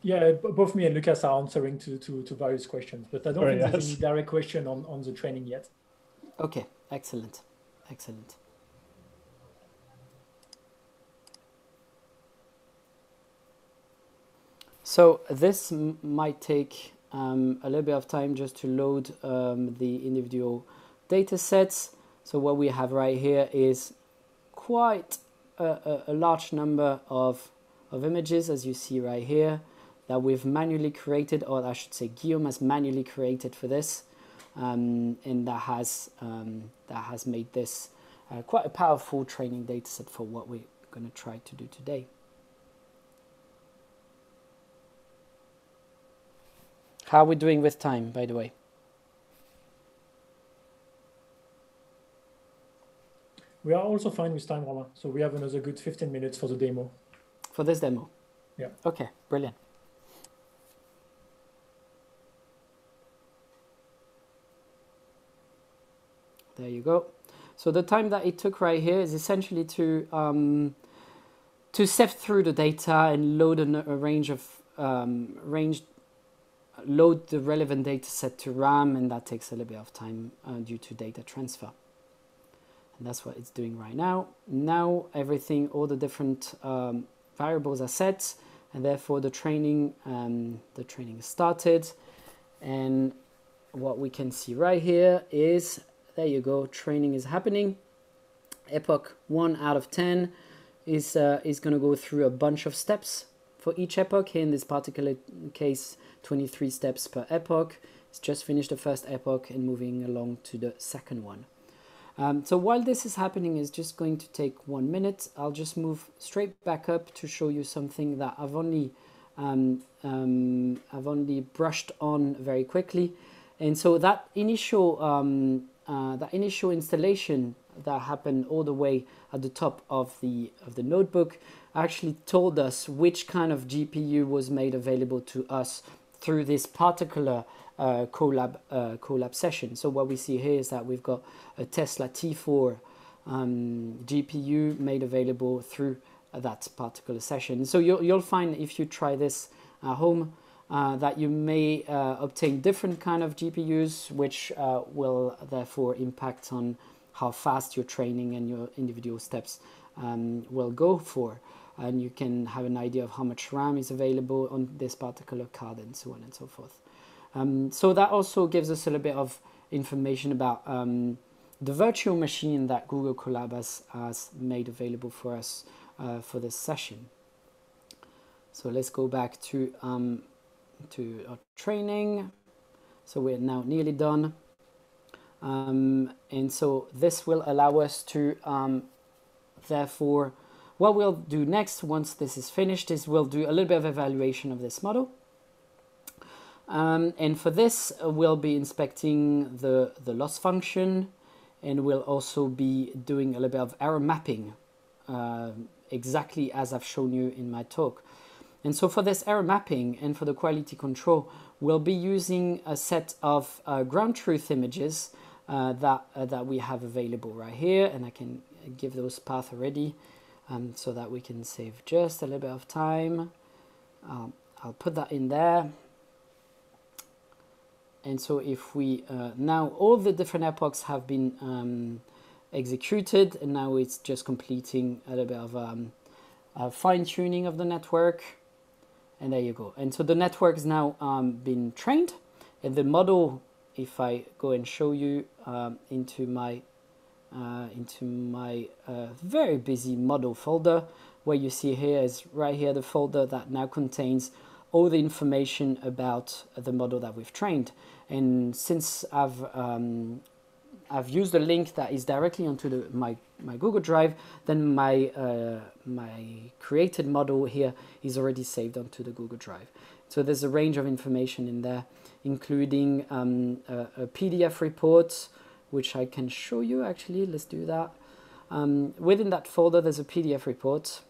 Yeah, both me and Lucas are answering to, to, to various questions, but I don't think there's any direct question on, on the training yet. Okay, excellent, excellent. So this might take um, a little bit of time just to load um, the individual data sets. So what we have right here is quite a, a, a large number of, of images as you see right here that we've manually created or I should say Guillaume has manually created for this um, and that has, um, that has made this uh, quite a powerful training data set for what we're going to try to do today. How are we doing with time, by the way? We are also fine with time, Romain. So we have another good 15 minutes for the demo. For this demo? Yeah. Okay, brilliant. There you go. So the time that it took right here is essentially to um, to sift through the data and load a, a range of um, range load the relevant data set to RAM and that takes a little bit of time uh, due to data transfer. And that's what it's doing right now. Now everything, all the different um, variables are set and therefore the training, um, the training started. And what we can see right here is, there you go, training is happening. Epoch 1 out of 10 is, uh, is going to go through a bunch of steps for each epoch. Here in this particular case, 23 steps per epoch. It's just finished the first epoch and moving along to the second one. Um, so while this is happening, is just going to take one minute. I'll just move straight back up to show you something that I've only um, um, I've only brushed on very quickly. And so that initial um, uh, that initial installation that happened all the way at the top of the of the notebook actually told us which kind of GPU was made available to us through this particular uh, Colab, uh, Colab session. So what we see here is that we've got a Tesla T4 um, GPU made available through that particular session. So you'll, you'll find if you try this at home uh, that you may uh, obtain different kind of GPUs which uh, will therefore impact on how fast your training and your individual steps um, will go for and you can have an idea of how much RAM is available on this particular card and so on and so forth. Um, so that also gives us a little bit of information about um, the virtual machine that Google Colab has, has made available for us uh, for this session. So let's go back to, um, to our training. So we're now nearly done. Um, and so this will allow us to um, therefore what we'll do next, once this is finished, is we'll do a little bit of evaluation of this model. Um, and for this, we'll be inspecting the, the loss function, and we'll also be doing a little bit of error mapping, uh, exactly as I've shown you in my talk. And so for this error mapping and for the quality control, we'll be using a set of uh, ground truth images uh, that, uh, that we have available right here, and I can give those path already um, so that we can save just a little bit of time. Um, I'll put that in there. And so if we, uh, now all the different epochs have been um, executed and now it's just completing a little bit of um, fine tuning of the network. And there you go. And so the network is now um, been trained and the model, if I go and show you um, into my uh, into my uh, very busy model folder. Where you see here is right here the folder that now contains all the information about the model that we've trained. And since I've um, I've used a link that is directly onto the, my, my Google Drive, then my, uh, my created model here is already saved onto the Google Drive. So there's a range of information in there, including um, a, a, PDF report, which I can show you actually. Let's do that. Um, within that folder, there's a PDF report,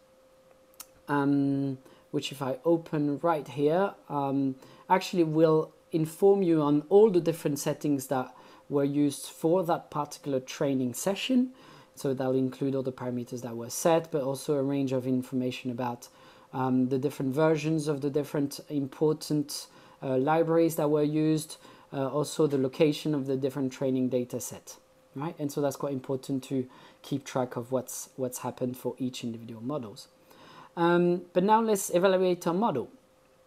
um, which if I open right here, um, actually will inform you on all the different settings that were used for that particular training session. So that'll include all the parameters that were set, but also a range of information about um, the different versions of the different important uh, libraries that were used, uh, also the location of the different training data set, right? And so that's quite important to keep track of what's, what's happened for each individual models. Um, but now let's evaluate our model.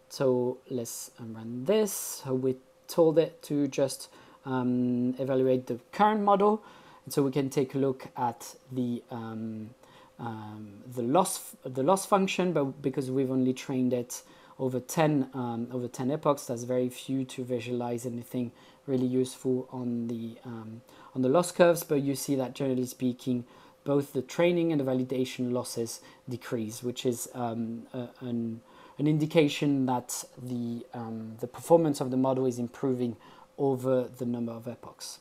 So let's run this. So we told it to just um, evaluate the current model. And so we can take a look at the um, um, the loss the loss function, but because we've only trained it over 10 um, over 10 epochs, that's very few to visualize anything really useful on the um, on the loss curves. But you see that generally speaking, both the training and the validation losses decrease, which is um, a, an an indication that the the performance of the model is improving over the number of epochs.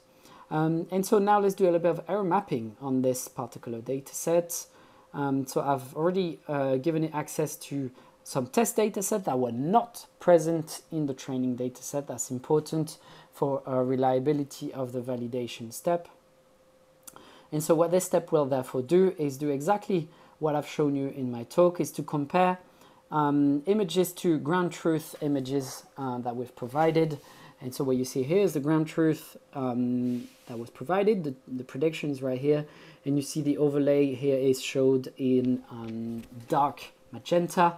Um, and so now let's do a little bit of error mapping on this particular data set. Um, so I've already uh, given it access to some test data set that were not present in the training data set. That's important for uh, reliability of the validation step. And so what this step will therefore do is do exactly what I've shown you in my talk is to compare um, images to ground truth images uh, that we've provided and so what you see here is the ground truth um, that was provided, the, the predictions right here. And you see the overlay here is showed in um, dark magenta,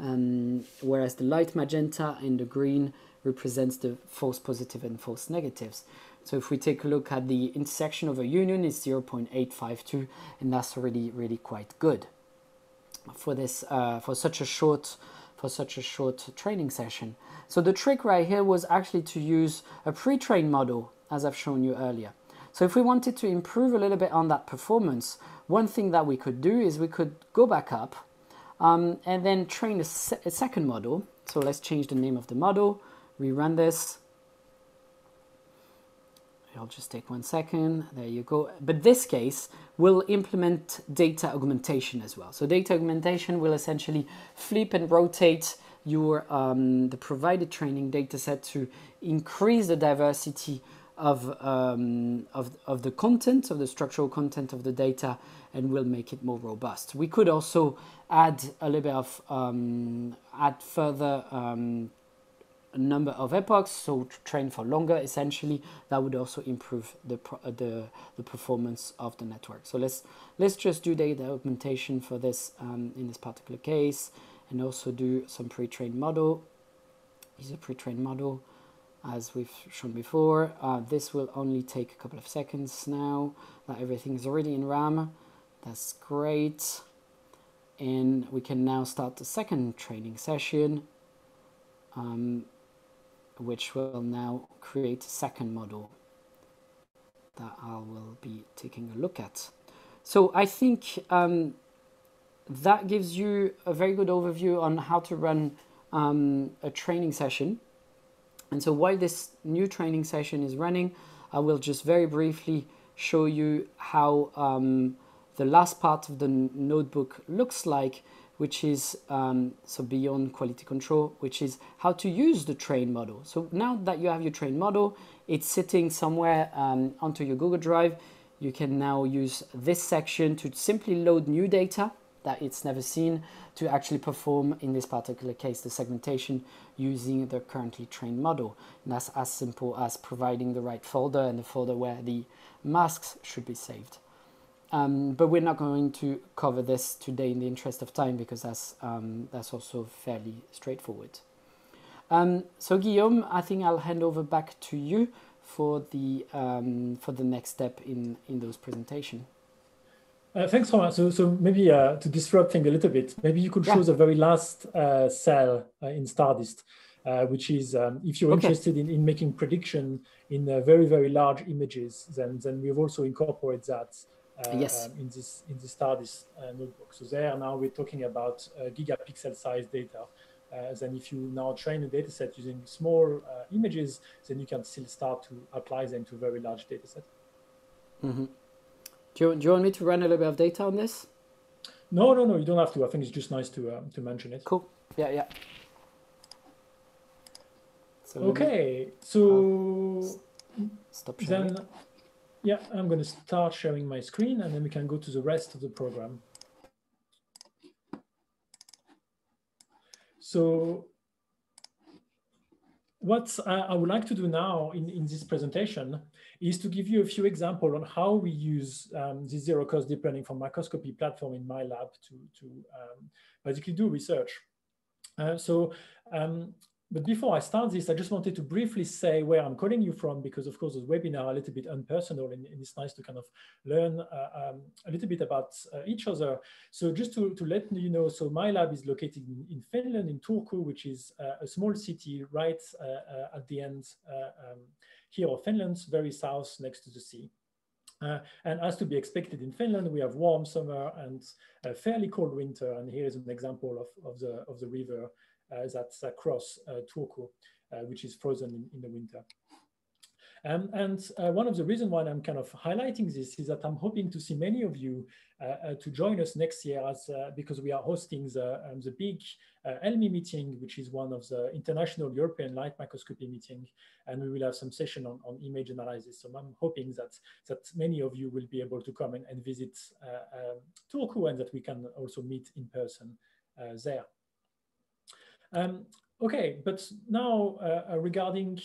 um, whereas the light magenta and the green represents the false positive and false negatives. So if we take a look at the intersection of a union, it's 0.852, and that's already really quite good for this uh, for such a short for such a short training session. So the trick right here was actually to use a pre-trained model as I've shown you earlier. So if we wanted to improve a little bit on that performance, one thing that we could do is we could go back up um, and then train a, se a second model. So let's change the name of the model, rerun this, I'll just take one second. There you go. But this case will implement data augmentation as well. So data augmentation will essentially flip and rotate your um, the provided training data set to increase the diversity of, um, of, of the content, of the structural content of the data, and will make it more robust. We could also add a little bit of, um, add further um, number of epochs, so train for longer essentially, that would also improve the, uh, the, the performance of the network. So let's, let's just do data augmentation for this um, in this particular case and also do some pre-trained model. Use a pre-trained model as we've shown before. Uh, this will only take a couple of seconds now that everything is already in RAM. That's great. And we can now start the second training session. Um, which will now create a second model that I will be taking a look at. So I think um, that gives you a very good overview on how to run um, a training session. And so while this new training session is running, I will just very briefly show you how um, the last part of the notebook looks like which is um, so beyond quality control, which is how to use the train model. So now that you have your train model, it's sitting somewhere um, onto your Google Drive. You can now use this section to simply load new data that it's never seen to actually perform, in this particular case, the segmentation using the currently trained model. And that's as simple as providing the right folder and the folder where the masks should be saved. Um, but we're not going to cover this today in the interest of time because that's, um, that's also fairly straightforward. Um, so Guillaume, I think I'll hand over back to you for the um, for the next step in in those presentation. Uh, thanks, Romain. So, so maybe uh, to disrupt things a little bit, maybe you could yeah. show the very last uh, cell uh, in StarDist, uh, which is um, if you're okay. interested in, in making prediction in uh, very, very large images, then, then we've also incorporated that yes. Um, in this in the StarDist notebook. So there now we're talking about gigapixel size data. then if you now train a data set using small images, then you can still start to apply them to very large data set. Mm -hmm. Do you, do you want me to run a little bit of data on this? No, no, no, you don't have to. I think it's just nice to um, to mention it. Cool. Yeah, yeah. So okay, so stop sharing. Then, yeah, I'm going to start sharing my screen and then we can go to the rest of the program. So what I would like to do now in, in this presentation is to give you a few examples on how we use um, this zero cost deep learning for microscopy platform in my lab to, to um, basically do research. Uh, so um, but before I start this, I just wanted to briefly say where I'm calling you from, because of course, the webinar a little bit unpersonal and, and it's nice to kind of learn uh, um, a little bit about uh, each other. So just to, to let you know, so my lab is located in, in Finland, in Turku, which is uh, a small city right uh, uh, at the end uh, um, here of Finland, very south next to the sea. Uh, and as to be expected in Finland, we have warm summer and a fairly cold winter. And here is an example of, of, the, of the river that's across uh, Turku, uh, which is frozen in, in the winter. Um, and uh, one of the reasons why I'm kind of highlighting this is that I'm hoping to see many of you uh, uh, to join us next year as, because we are hosting the, um, the big ELMI meeting, which is one of the international European light microscopy meeting. And we will have some session on, on image analysis. So I'm hoping that, that many of you will be able to come and, and visit Turku and that we can also meet in person there. Um, okay, but now uh, uh regarding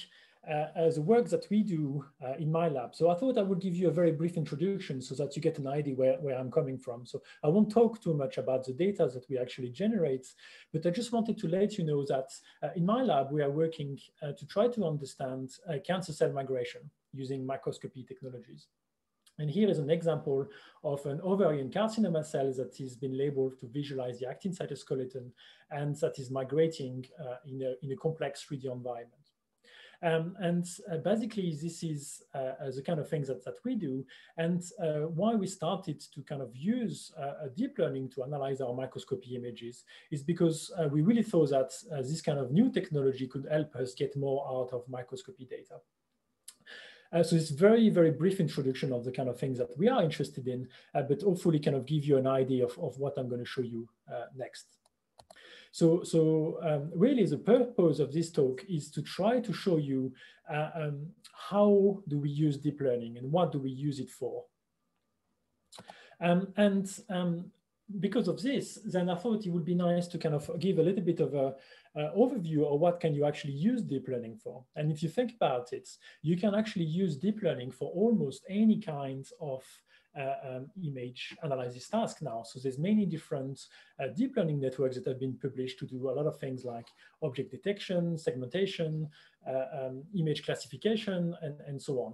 uh, the work that we do uh, in my lab. So I thought I would give you a very brief introduction so that you get an idea where, where I'm coming from. So I won't talk too much about the data that we actually generate, but I just wanted to let you know that uh, in my lab, we are working uh, to try to understand uh, cancer cell migration using microscopy technologies. And here is an example of an ovarian carcinoma cell that has been labeled to visualize the actin cytoskeleton and that is migrating uh, in, a, in a complex 3D environment. Um, and uh, basically, this is uh, the kind of things that, that we do. And uh, why we started to kind of use uh, deep learning to analyze our microscopy images is because uh, we really thought that uh, this kind of new technology could help us get more out of microscopy data. Uh, so it's very, very brief introduction of the kind of things that we are interested in, uh, but hopefully kind of give you an idea of, of what I'm going to show you uh, next. So, so um, really the purpose of this talk is to try to show you uh, um, how do we use deep learning and what do we use it for. Um, and um, because of this, then I thought it would be nice to kind of give a little bit of a, overview of what can you actually use deep learning for. And if you think about it, you can actually use deep learning for almost any kind of uh, um, image analysis task now. So there's many different uh, deep learning networks that have been published to do a lot of things like object detection, segmentation, uh, um, image classification, and, and so on.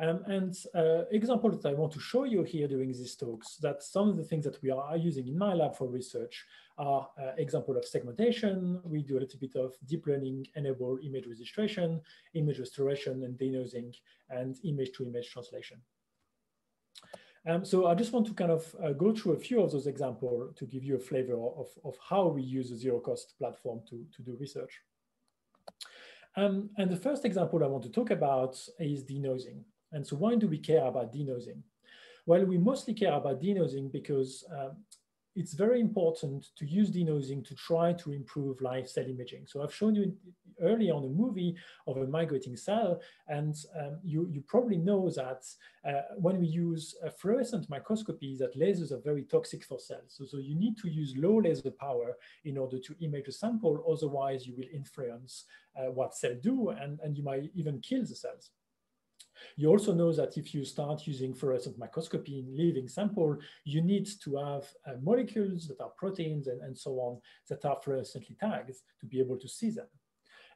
Um, and uh, example that I want to show you here during these talks, that some of the things that we are using in my lab for research are uh, example of segmentation. We do a little bit of deep learning enabled image registration, image restoration and denoising, and image to image translation. Um, so I just want to kind of uh, go through a few of those examples to give you a flavor of, of how we use a zero cost platform to, to do research. Um, and the first example I want to talk about is denoising. And so why do we care about denoising? Well, we mostly care about denoising because um, it's very important to use denoising to try to improve live cell imaging. So I've shown you earlier on a movie of a migrating cell, and um, you, you probably know that uh, when we use fluorescent microscopy, that lasers are very toxic for cells. So, so you need to use low laser power in order to image a sample, otherwise you will influence uh, what cells do, and, and you might even kill the cells. You also know that if you start using fluorescent microscopy in living sample, you need to have uh, molecules that are proteins and, and so on that are fluorescently tagged to be able to see them.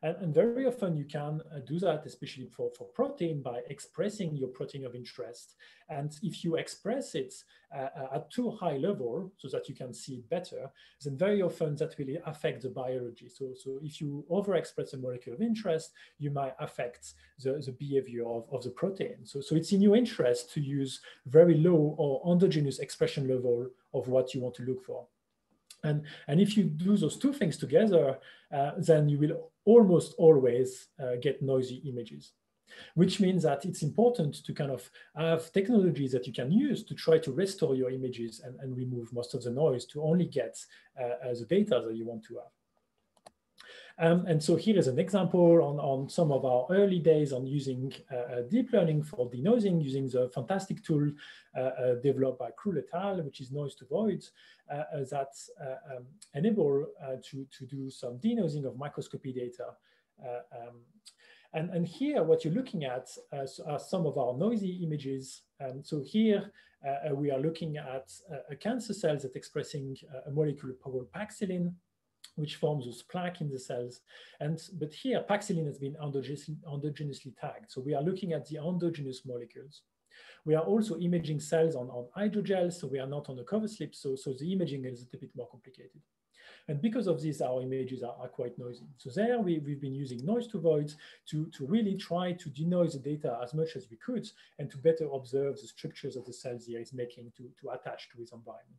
And, and very often you can uh, do that, especially for, for protein, by expressing your protein of interest. And if you express it uh, uh, at too high level so that you can see it better, then very often that will affect the biology. So, so if you overexpress a molecule of interest, you might affect the, the behavior of, of the protein. So, so it's in your interest to use very low or endogenous expression level of what you want to look for. And, and if you do those two things together, uh, then you will almost always uh, get noisy images, which means that it's important to kind of have technologies that you can use to try to restore your images and, and remove most of the noise to only get uh, the data that you want to have. Um, and so here is an example on, on some of our early days on using uh, uh deep learning for denoising using the fantastic tool uh, uh, developed by et al., which is noise to void, uh, that um, enable to, to do some denoising of microscopy data. Um, and, and here, what you're looking at are some of our noisy images. Um, so here, we are looking at a cancer cell that expressing a molecule called paxillin, which forms those plaque in the cells. And but here, paxillin has been endogenously, endogenously tagged. So we are looking at the endogenous molecules. We are also imaging cells on, on hydrogels, so we are not on a cover slip, so, so the imaging is a bit more complicated. And because of this, our images are, are quite noisy. So there we, we've been using noise to void to, to really try to denoise the data as much as we could and to better observe the structures of the cells here is making to, to attach to its environment.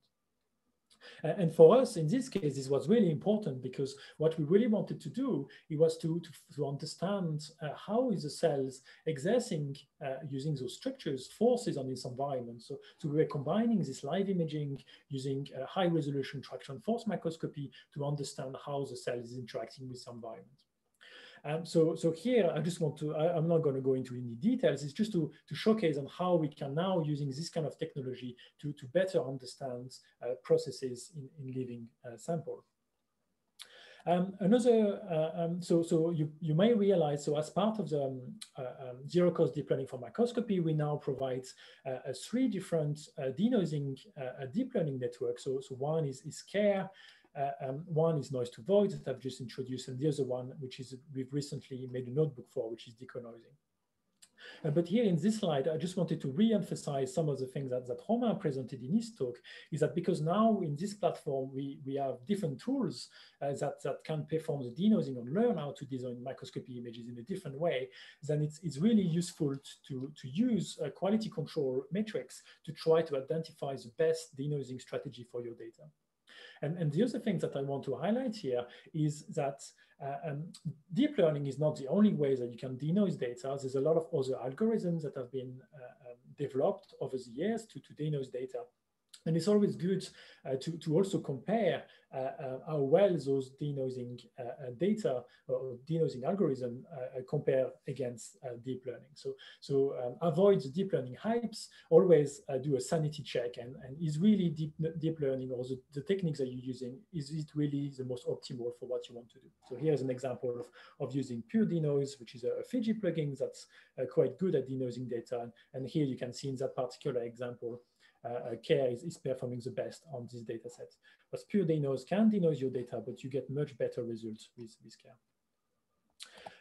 And for us, in this case, this was really important because what we really wanted to do it was to, to, to understand uh, how is the cells exerting, uh, using those structures, forces on this environment. So, so we were combining this live imaging using uh, high resolution traction force microscopy to understand how the cell is interacting with the environment. Um, so, so here I just want to, I, am not going to go into any details. It's just to, to showcase on how we can now using this kind of technology to, to better understand uh, processes in, in living uh, sample. Um, another, uh, um, so, so you, you may realize, so as part of the um, uh, um, zero cost deep learning for microscopy, we now provide uh, three different uh, denoising uh, deep learning networks. So, so one is, is CARE, um, one is noise to void that I've just introduced, and the other one, which is we've recently made a notebook for, which is deconoising. Uh, but here in this slide, I just wanted to re-emphasize some of the things that, that Romain presented in his talk, is that because now in this platform, we, we have different tools uh, that, that can perform the denoising and learn how to design microscopy images in a different way, then it's, it's really useful to, to use a quality control metrics to try to identify the best denoising strategy for your data. And, and the other thing that I want to highlight here is that uh, um, deep learning is not the only way that you can denoise data. There's a lot of other algorithms that have been uh, um, developed over the years to, to denoise data. And it's always good uh, to, to also compare uh, uh, how well those denoising uh, data or denoising algorithm compare against deep learning. So, so um, avoid the deep learning hypes, always do a sanity check and, and is really deep, deep learning or the, the techniques that you're using, is it really the most optimal for what you want to do? So here's an example of, of using Pure Denoise, which is a, a Fiji plugin that's uh, quite good at denoising data. And, here you can see in that particular example, uh, care is, is, performing the best on this data set. But pure denoise can denoise your data, but you get much better results with, with care.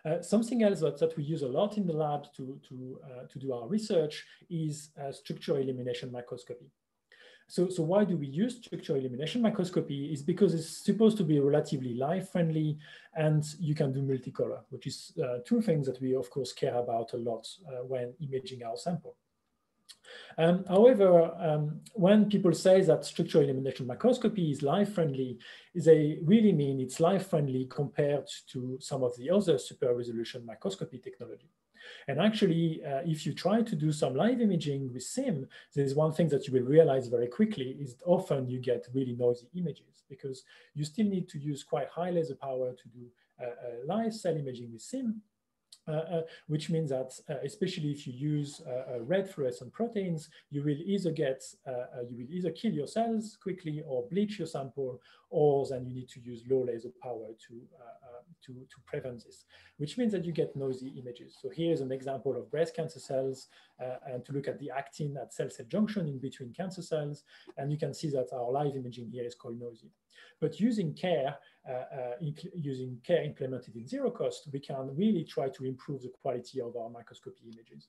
Uh, something else that, that we use a lot in the lab to, to, uh, to do our research is uh, structure illumination microscopy. So, so why do we use structure illumination microscopy is because it's supposed to be relatively life friendly and you can do multicolor, which is uh, two things that we of course care about a lot uh, when imaging our sample. Um, however, um, when people say that structural illumination microscopy is life-friendly, they really mean it's life-friendly compared to some of the other super resolution microscopy technology. And actually, uh, if you try to do some live imaging with SIM, there's one thing that you will realize very quickly is often you get really noisy images because you still need to use quite high laser power to do uh, uh, live cell imaging with SIM. Uh, uh, which means that uh, especially if you use red fluorescent proteins, you will either get, you will either kill your cells quickly or bleach your sample, or then you need to use low laser power to to, to prevent this, which means that you get noisy images. So here's an example of breast cancer cells uh, and to look at the actin at cell-cell junction in between cancer cells. And you can see that our live imaging here is quite noisy. But using care, uh, uh, using care implemented in zero cost, we can really try to improve the quality of our microscopy images.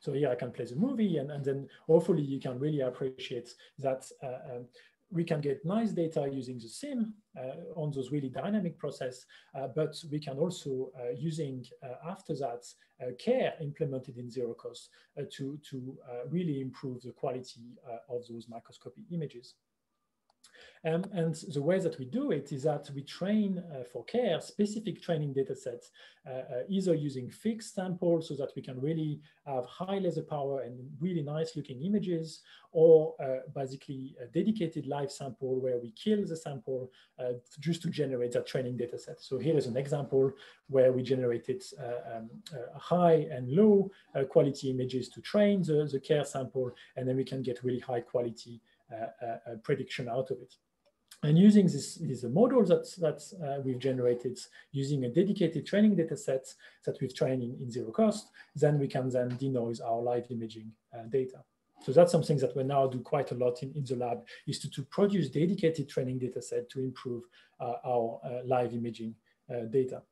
So here I can play the movie and, and then hopefully you can really appreciate that uh, um, we can get nice data using the sim uh, on those really dynamic process, uh, but we can also uh, using uh, after that uh, care implemented in zero cost to, to really improve the quality of those microscopy images. Um, and the way that we do it is that we train uh, for care specific training data sets, uh, uh, either using fixed samples so that we can really have high laser power and really nice looking images, or uh, basically a dedicated live sample where we kill the sample uh, just to generate that training data set. So here is an example where we generated uh, um, high and low quality images to train the, the care sample, and then we can get really high quality prediction out of it. And using this, these models that, that uh, we've generated using a dedicated training data set that we've trained in, in zero cost, then we can then denoise our live imaging uh, data. So that's something that we now do quite a lot in, in the lab is to, to produce dedicated training data set to improve uh, our uh, live imaging uh, data.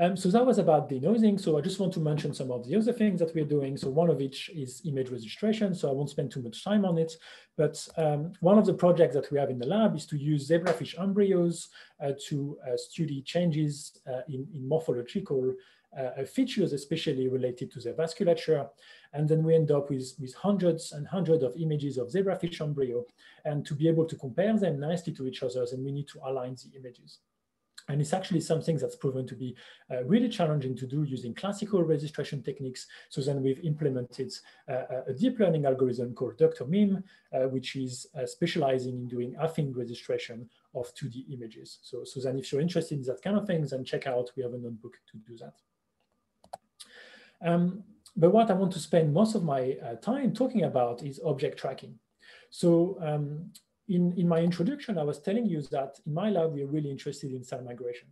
Um, so that was about denoising. So I just want to mention some of the other things that we're doing. So one of which is image registration. So I won't spend too much time on it. But um, one of the projects that we have in the lab is to use zebrafish embryos uh, to uh, study changes uh, in, in, morphological uh, features, especially related to their vasculature. And then we end up with, with hundreds and hundreds of images of zebrafish embryo. And to be able to compare them nicely to each other, then we need to align the images. And it's actually something that's proven to be uh, really challenging to do using classical registration techniques. So then we've implemented uh, a deep learning algorithm called DRMIME, uh, which is uh, specializing in doing affine registration of 2D images. So, so then if you're interested in that kind of things, then check out, we have a notebook to do that. Um, but what I want to spend most of my uh, time talking about is object tracking. So um, in, in my introduction, I was telling you that in my lab, we're really interested in cell migration,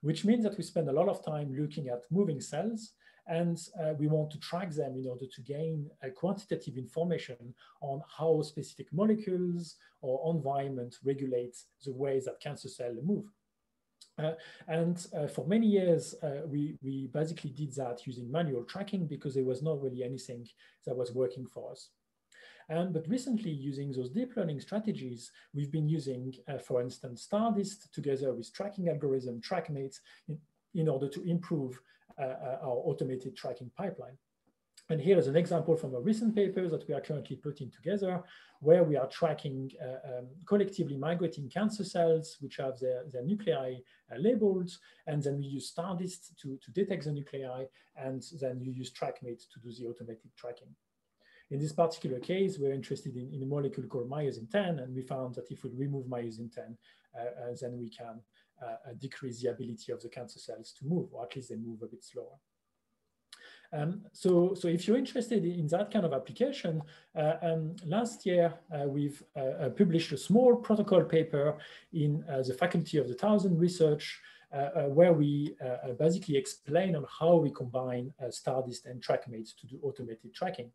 which means that we spend a lot of time looking at moving cells and uh, we want to track them in order to gain quantitative information on how specific molecules or environment regulate the ways that cancer cells move. Uh, and uh, for many years, uh, we, we basically did that using manual tracking because there was not really anything that was working for us. Um, but recently, using those deep learning strategies, we've been using, uh, for instance, StarDist together with tracking algorithm TrackMate in, in order to improve uh, uh, our automated tracking pipeline. And here is an example from a recent paper that we are currently putting together, where we are tracking uh, um, collectively migrating cancer cells, which have their, their nuclei uh, labeled, and then we use StarDist to, to detect the nuclei, and then you use TrackMate to do the automated tracking. In this particular case, we're interested in, in a molecule called myosin 10, and we found that if we remove myosin 10, uh, uh, then we can uh, decrease the ability of the cancer cells to move, or at least they move a bit slower. Um, so, so if you're interested in that kind of application, uh, um, last year uh, we've uh, published a small protocol paper in the Faculty of the Thousand Research where we basically explain on how we combine StarDist and TrackMate to do automated tracking.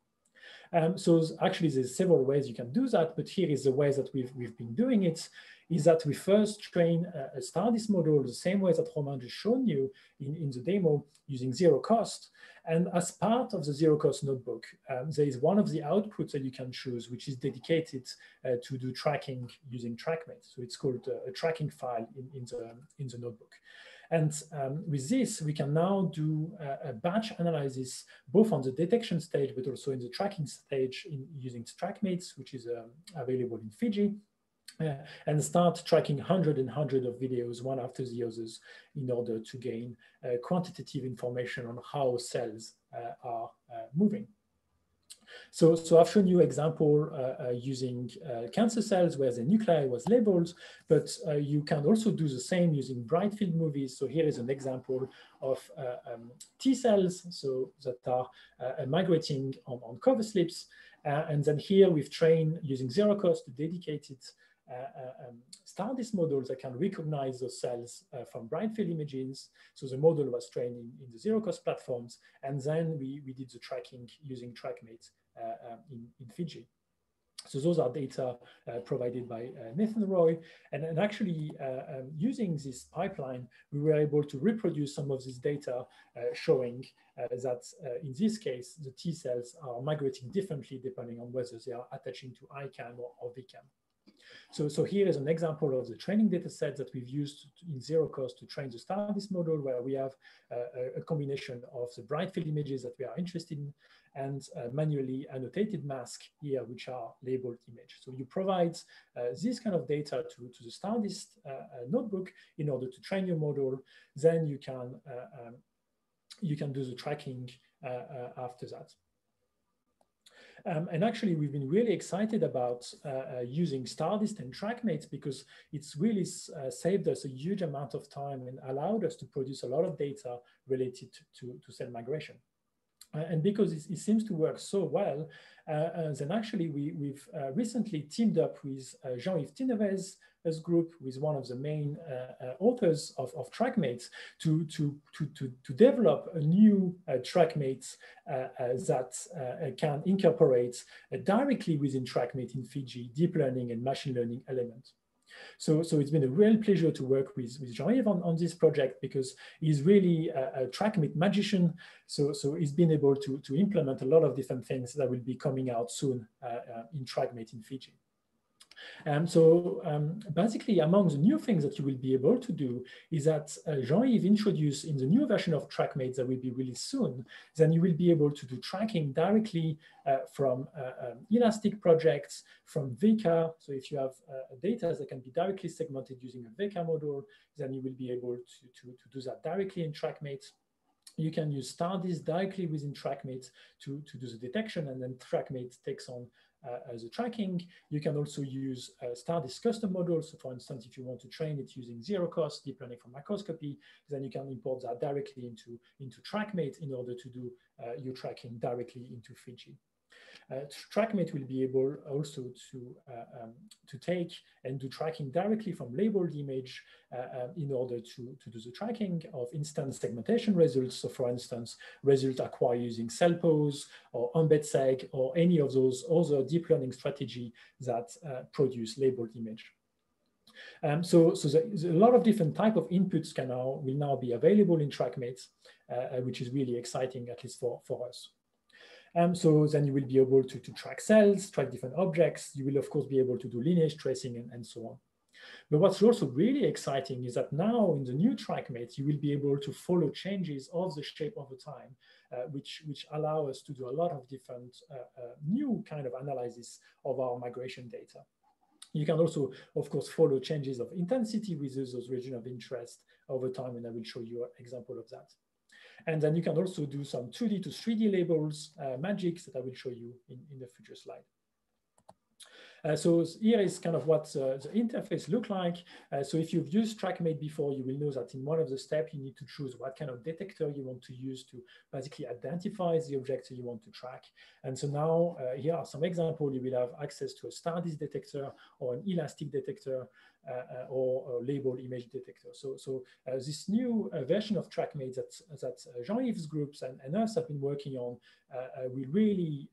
Um, so actually there's several ways you can do that, but here is the way that we've, we've been doing it, is that we first train a, a StarDist model the same way that Romain just shown you in, in the demo using zero cost. And as part of the zero cost notebook, um, there is one of the outputs that you can choose, which is dedicated uh, to do tracking using TrackMate. So it's called a, a tracking file in, in, the, in the notebook. And um, with this, we can now do a, a, batch analysis, both on the detection stage, but also in the tracking stage in using TrackMates, which is um, available in Fiji. Uh, and start tracking hundred and hundred of videos one after the others in order to gain uh, quantitative information on how cells uh, are uh, moving. So, so I've shown you example uh, uh, using uh, cancer cells where the nuclei was labeled, but uh, you can also do the same using bright field movies. So here is an example of um, T cells so that are migrating on, on cover slips. and then here we've trained using zero cost dedicated uh, um, StarDist models that can recognize those cells uh, from bright field images. So the model was trained in, in, the zero cost platforms. And then we, we did the tracking using TrackMate in, in Fiji. So those are data uh, provided by uh, Nathan Roy. And, and actually uh, um, using this pipeline, we were able to reproduce some of this data showing that in this case, the T cells are migrating differently depending on whether they are attaching to ICAM or, or VCAM. So, so here is an example of the training data set that we've used in zero cost to train the StarDist model, where we have uh, a combination of the bright field images that we are interested in and manually annotated mask here, which are labeled image. So you provide uh, this kind of data to, to the StarDist uh, uh, notebook in order to train your model. Then you can, um, you can do the tracking after that. Um, and actually, we've been really excited about uh, uh, using StarDist and TrackMate because it's really uh, saved us a huge amount of time and allowed us to produce a lot of data related to, to, to cell migration. Uh, and because it, it, seems to work so well, uh, uh, then actually we, have recently teamed up with Jean-Yves Tinevez, group with one of the main uh, uh, authors of, of TrackMates to, to, to, to, develop a new uh, TrackMates that can incorporate directly within TrackMate in Fiji deep learning and machine learning elements. So, so it's been a real pleasure to work with, with Jean-Yves on, on this project because he's really a, a TrackMate magician. So, so he's been able to, to implement a lot of different things that will be coming out soon uh, uh, in TrackMate in Fiji. Um, so um, basically, among the new things that you will be able to do is that uh, Jean-Yves introduced in the new version of TrackMate that will be released soon, then you will be able to do tracking directly uh, from uh, um, Ilastik projects, from Weka. So if you have uh, data that can be directly segmented using a Weka model, then you will be able to, to, to do that directly in TrackMate you can use StarDist directly within TrackMate to, to do the detection and then TrackMate takes on uh, as a tracking. You can also use uh, StarDist custom models. So for instance, if you want to train it using zero cost deep learning for microscopy, then you can import that directly into, into TrackMate in order to do uh, your tracking directly into Fiji. Uh, TrackMate will be able also to, uh, um, to take and do tracking directly from labeled image uh, um, in order to, to do the tracking of instance segmentation results. So for instance, results acquired using CellPose or EmbedSeg or any of those other deep learning strategy that uh, produce labeled image. Um, so, so there's a lot of different type of inputs can now will now be available in TrackMate, uh, which is really exciting, at least for, for us. Um, so then you will be able to, to track cells, track different objects. You will, of course, be able to do lineage tracing and, and so on. But what's also really exciting is that now in the new TrackMate, you will be able to follow changes of the shape over time, uh, which, which allow us to do a lot of different uh, uh, new kind of analysis of our migration data. You can also, of course, follow changes of intensity with those regions of interest over time, and I will show you an example of that. And then you can also do some 2D to 3D labels, uh, magics that I will show you in, in the future slide. Uh, so here is kind of what uh, the interface look like. Uh, so if you've used TrackMate before, you will know that in one of the steps, you need to choose what kind of detector you want to use to basically identify the object you want to track. And so now uh, here are some examples. You will have access to a StarDist detector or an Ilastik detector uh, uh, or label image detector. So, so uh, this new version of TrackMate that, that Jean-Yves' groups and, and, us have been working on will really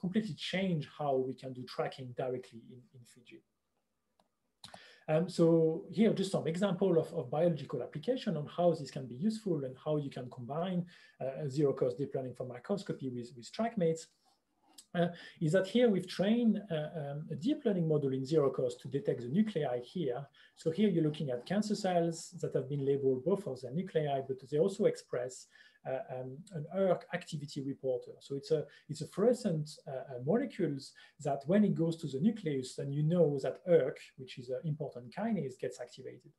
completely change how we can do tracking directly in, in Fiji. Um, so here, just some example of, of, biological application on how this can be useful and how you can combine uh, zero-cost deep learning for microscopy with, with TrackMates is that here we've trained uh, um, a deep learning model in zero cost to detect the nuclei here. So here you're looking at cancer cells that have been labeled both the nuclei, but they also express uh, um, an ERK activity reporter. So it's a, it's a fluorescent uh, uh, molecules that when it goes to the nucleus, then you know that ERK, which is an important kinase, gets activated.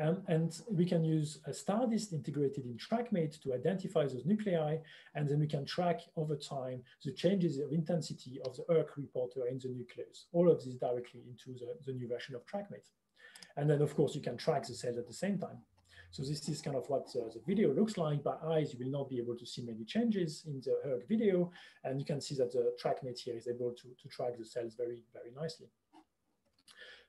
Um, and we can use a StarDist integrated in TrackMate to identify those nuclei, and then we can track over time the changes of intensity of the ERK reporter in the nucleus. All of this directly into the, the new version of TrackMate. And then, of course, you can track the cells at the same time. So this is kind of what uh, the video looks like. By eyes, you will not be able to see many changes in the ERK video. And you can see that the TrackMate here is able to, to track the cells very, very nicely.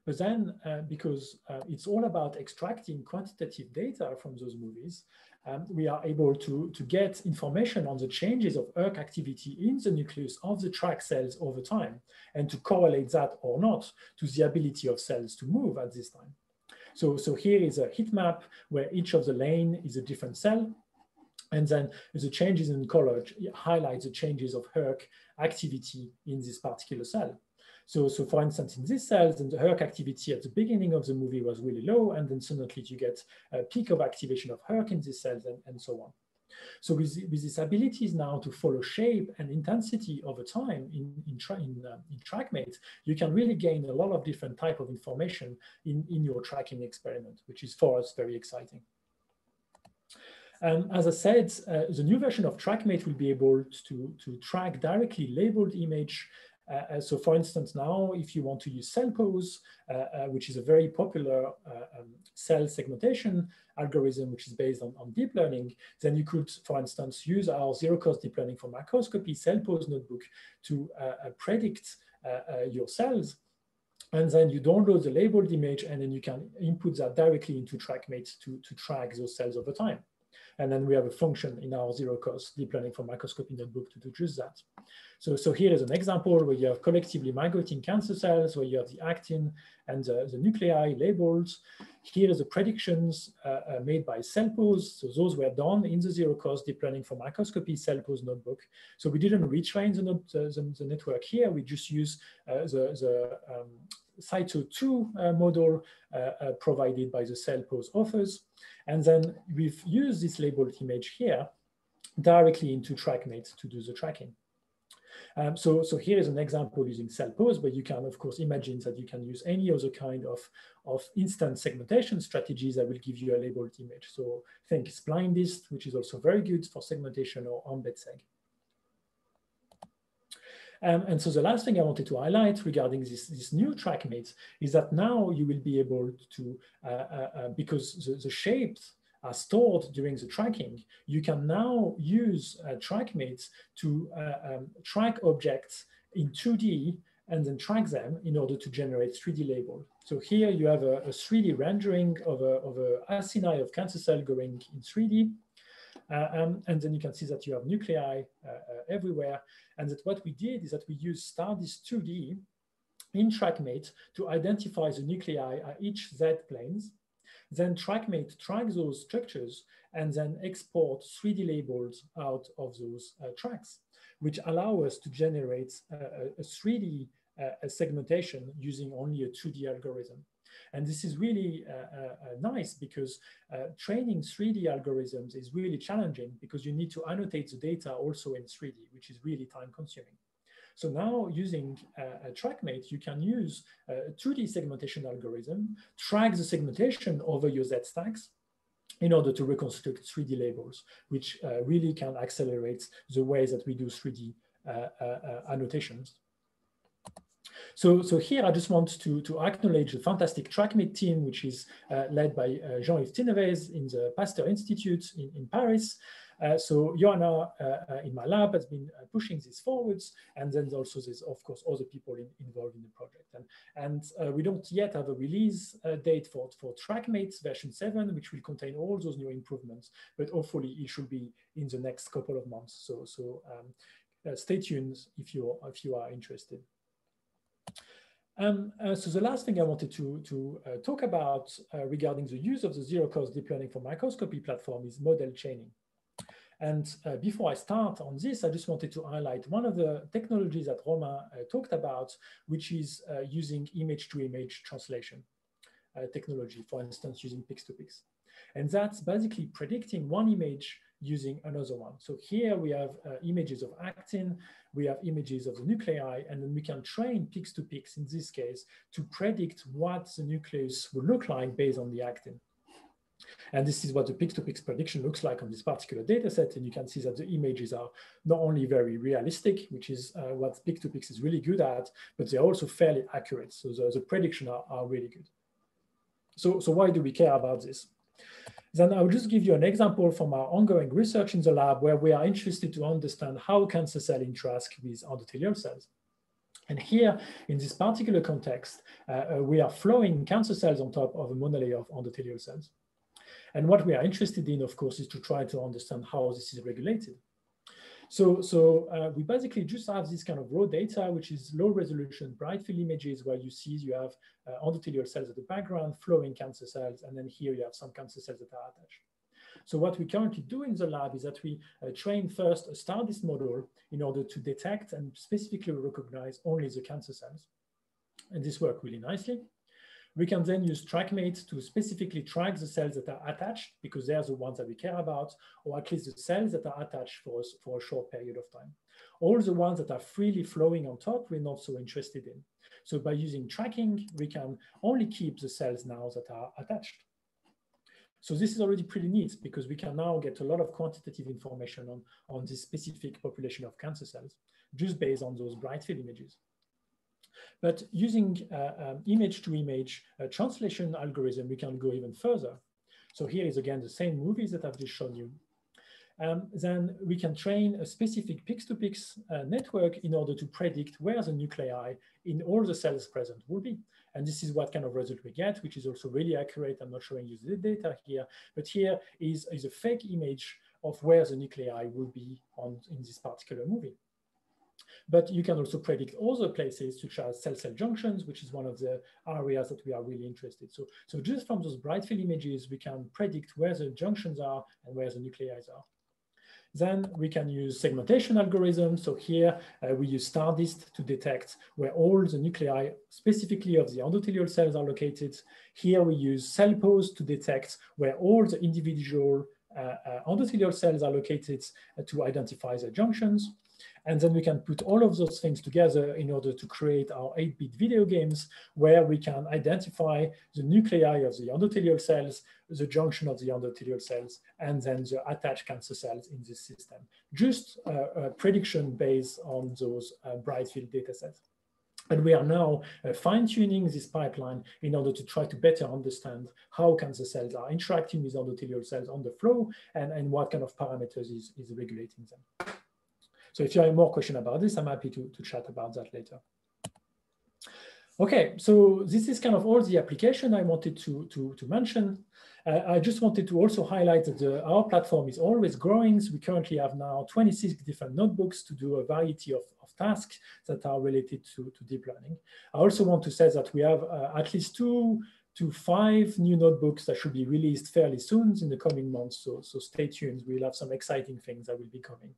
But then, uh, because uh, it's all about extracting quantitative data from those movies, um, we are able to, to get information on the changes of ERK activity in the nucleus of the TRAC cells over time, and to correlate that or not to the ability of cells to move at this time. So, so here is a heat map where each of the lane is a different cell. And then the changes in color highlight the changes of ERK activity in this particular cell. So, so for instance, in these cells, and the ERK activity at the beginning of the movie was really low, and then suddenly you get a peak of activation of ERK in these cells and, and so on. So with, with these abilities now to follow shape and intensity over time in, in, tra in, uh, in TrackMate, you can really gain a lot of different type of information in, in your tracking experiment, which is for us very exciting. Um, as I said, uh, the new version of TrackMate will be able to, to track directly labeled image uh, uh, so for instance, now if you want to use CellPose, uh, uh, which is a very popular uh, um, cell segmentation algorithm, which is based on, on, deep learning, then you could, for instance, use our zero-cost deep learning for microscopy CellPose notebook to predict your cells and then you download the labeled image and then you can input that directly into TrackMate to, to track those cells over time. And then we have a function in our zero cost deep learning for microscopy notebook to do just that. So, so here is an example where you have collectively migrating cancer cells, where you have the actin and the, the nuclei labeled. Here is the predictions uh, uh, made by CellPose. So those were done in the zero cost deep learning for microscopy CellPose notebook. So we didn't retrain the, the, the network here. We just use uh, the, the um, Cyto2 uh, model uh, uh, provided by the CellPose authors. And then we've used this labeled image here directly into TrackMate to do the tracking. Um, so, so here is an example using CellPose, but you can, of course, imagine that you can use any other kind of, of instant segmentation strategies that will give you a labeled image. So think SplineDist, which is also very good for segmentation or EmbedSeg. Um, and so the last thing I wanted to highlight regarding this, this new TrackMate is that now you will be able to, uh, uh, uh, because the, the, shapes are stored during the tracking, you can now use uh, TrackMates to uh, um, track objects in 2D and then track them in order to generate 3D label. So here you have a, a 3D rendering of a, of a of cancer cell going in 3D. Uh, um, and then you can see that you have nuclei uh, uh, everywhere. And that what we did is that we used StarDist 2D in TrackMate to identify the nuclei at each Z planes. Then TrackMate tracks those structures and then export 3D labels out of those uh, tracks, which allow us to generate uh, a 3D uh, segmentation using only a 2D algorithm. And this is really uh, uh, uh, nice because training 3D algorithms is really challenging because you need to annotate the data also in 3D, which is really time consuming. So now using uh, a TrackMate, you can use a 2D segmentation algorithm, track the segmentation over your Z stacks in order to reconstruct 3D labels, which uh, really can accelerate the way that we do 3D uh, annotations. So, so here I just want to, to acknowledge the fantastic TrackMate team, which is uh, led by uh, Jean-Yves Tinevez in the Pasteur Institute in, in Paris. Uh, so Joanna uh, uh, in my lab has been uh, pushing this forwards, and then also there's of course other people in, involved in the project. And, and we don't yet have a release date for, for TrackMates version 7, which will contain all those new improvements, but hopefully it should be in the next couple of months. So, so um, stay tuned if you, if you are interested. Um, uh, so the last thing I wanted to, to uh, talk about uh, regarding the use of the zero-cost deep learning for microscopy platform is model chaining. And uh, before I start on this, I just wanted to highlight one of the technologies that Romain uh, talked about, which is uh, using image-to-image -image translation technology, for instance, using Pix2Pix. And that's basically predicting one image using another one. So here we have uh, images of actin, we have images of the nuclei, and then we can train Pix2Pix in this case to predict what the nucleus will look like based on the actin. And this is what the Pix2Pix prediction looks like on this particular data set. And you can see that the images are not only very realistic, which is uh, what Pix2Pix is really good at, but they're also fairly accurate. So the, the prediction are, are really good. So, so why do we care about this? Then I'll just give you an example from our ongoing research in the lab where we are interested to understand how cancer cells interact with endothelial cells. And here, in this particular context, uh, we are flowing cancer cells on top of a monolayer of endothelial cells. And what we are interested in, of course, is to try to understand how this is regulated. So, so uh, we basically just have this kind of raw data, which is low resolution bright field images where you see you have uh, endothelial cells at the background, flowing cancer cells, and then here you have some cancer cells that are attached. So what we currently do in the lab is that we uh, train first a STARDIST model in order to detect and specifically recognize only the cancer cells. And this worked really nicely. We can then use TrackMate to specifically track the cells that are attached because they're the ones that we care about, or at least the cells that are attached for, us, for a short period of time. All the ones that are freely flowing on top, we're not so interested in. So by using tracking, we can only keep the cells now that are attached. So this is already pretty neat because we can now get a lot of quantitative information on, on this specific population of cancer cells just based on those bright field images. But using uh, um, image uh, translation algorithm, we can go even further. So here is again the same movies that I've just shown you. Um, then we can train a specific pix-to-pix uh, network in order to predict where the nuclei in all the cells present will be. And this is what kind of result we get, which is also really accurate. I'm not showing you the data here, but here is, is a fake image of where the nuclei will be on, in this particular movie. But you can also predict other places such as cell-cell junctions, which is one of the areas that we are really interested. So, so just from those bright field images, we can predict where the junctions are and where the nuclei are. Then we can use segmentation algorithms. So here uh, we use STARDIST to detect where all the nuclei, specifically of the endothelial cells are located. Here we use CellPose to detect where all the individual uh, uh, endothelial cells are located uh, to identify the junctions. And then we can put all of those things together in order to create our 8-bit video games where we can identify the nuclei of the endothelial cells, the junction of the endothelial cells, and then the attached cancer cells in this system. Just a prediction based on those uh, bright field data sets. And we are now uh, fine-tuning this pipeline in order to try to better understand how cancer cells are interacting with endothelial cells on the flow and, and what kind of parameters is, is regulating them. So if you have more question about this, I'm happy to, to chat about that later. Okay, so this is kind of all the application I wanted to, to, to mention. Uh, I just wanted to also highlight that the, our platform is always growing. So we currently have now 26 different notebooks to do a variety of, of tasks that are related to, to deep learning. I also want to say that we have uh, at least two to five new notebooks that should be released fairly soon in the coming months. So, so stay tuned. We'll have some exciting things that will be coming.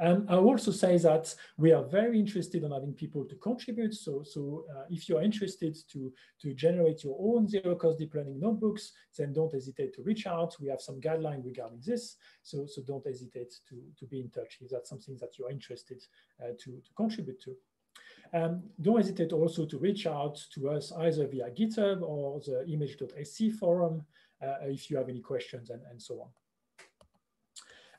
And I also say that we are very interested in having people to contribute. So, so uh, if you're interested to, to generate your own zero cost deep learning notebooks, then don't hesitate to reach out. We have some guidelines regarding this. So, so don't hesitate to, to be in touch if that's something that you're interested uh, to, to contribute to. Um, don't hesitate also to reach out to us either via GitHub or the image.sc forum uh, if you have any questions and, and so on.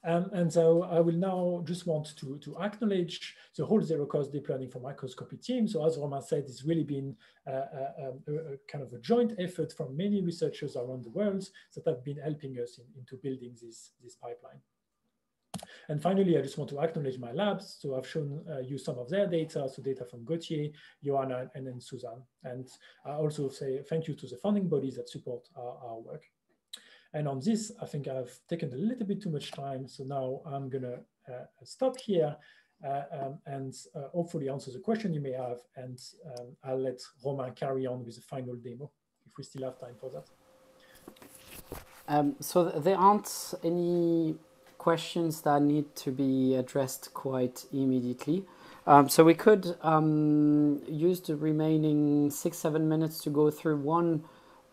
Um, and so I will now just want to, to acknowledge the whole zero cost deep learning for microscopy team. So as Romain said, it's really been uh, uh um, a, a, kind of a joint effort from many researchers around the world that have been helping us in, into building this, this pipeline. And finally, I just want to acknowledge my labs. So I've shown uh, you some of their data, so data from Gauthier, Johanna, and then Suzanne. And I also say thank you to the funding bodies that support our, our work. And on this, I think I've taken a little bit too much time. So now I'm going to uh, stop here uh, um, and uh, hopefully answer the question you may have. And um, I'll let Romain carry on with the final demo if we still have time for that. Um, so there aren't any questions that need to be addressed quite immediately. Um, so we could um, use the remaining six, seven minutes to go through one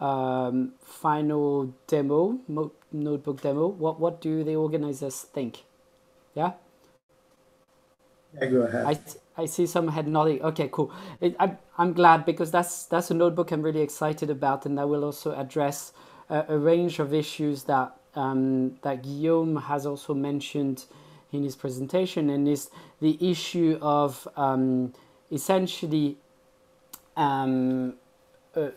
um, final demo, notebook demo. What what do the organizers think? Yeah. Yeah, go ahead. I, I see some head nodding. Okay, cool. It, I'm I'm glad because that's that's a notebook I'm really excited about, and that will also address a, a range of issues that um, that Guillaume has also mentioned in his presentation, and is the issue of um, essentially um, uh,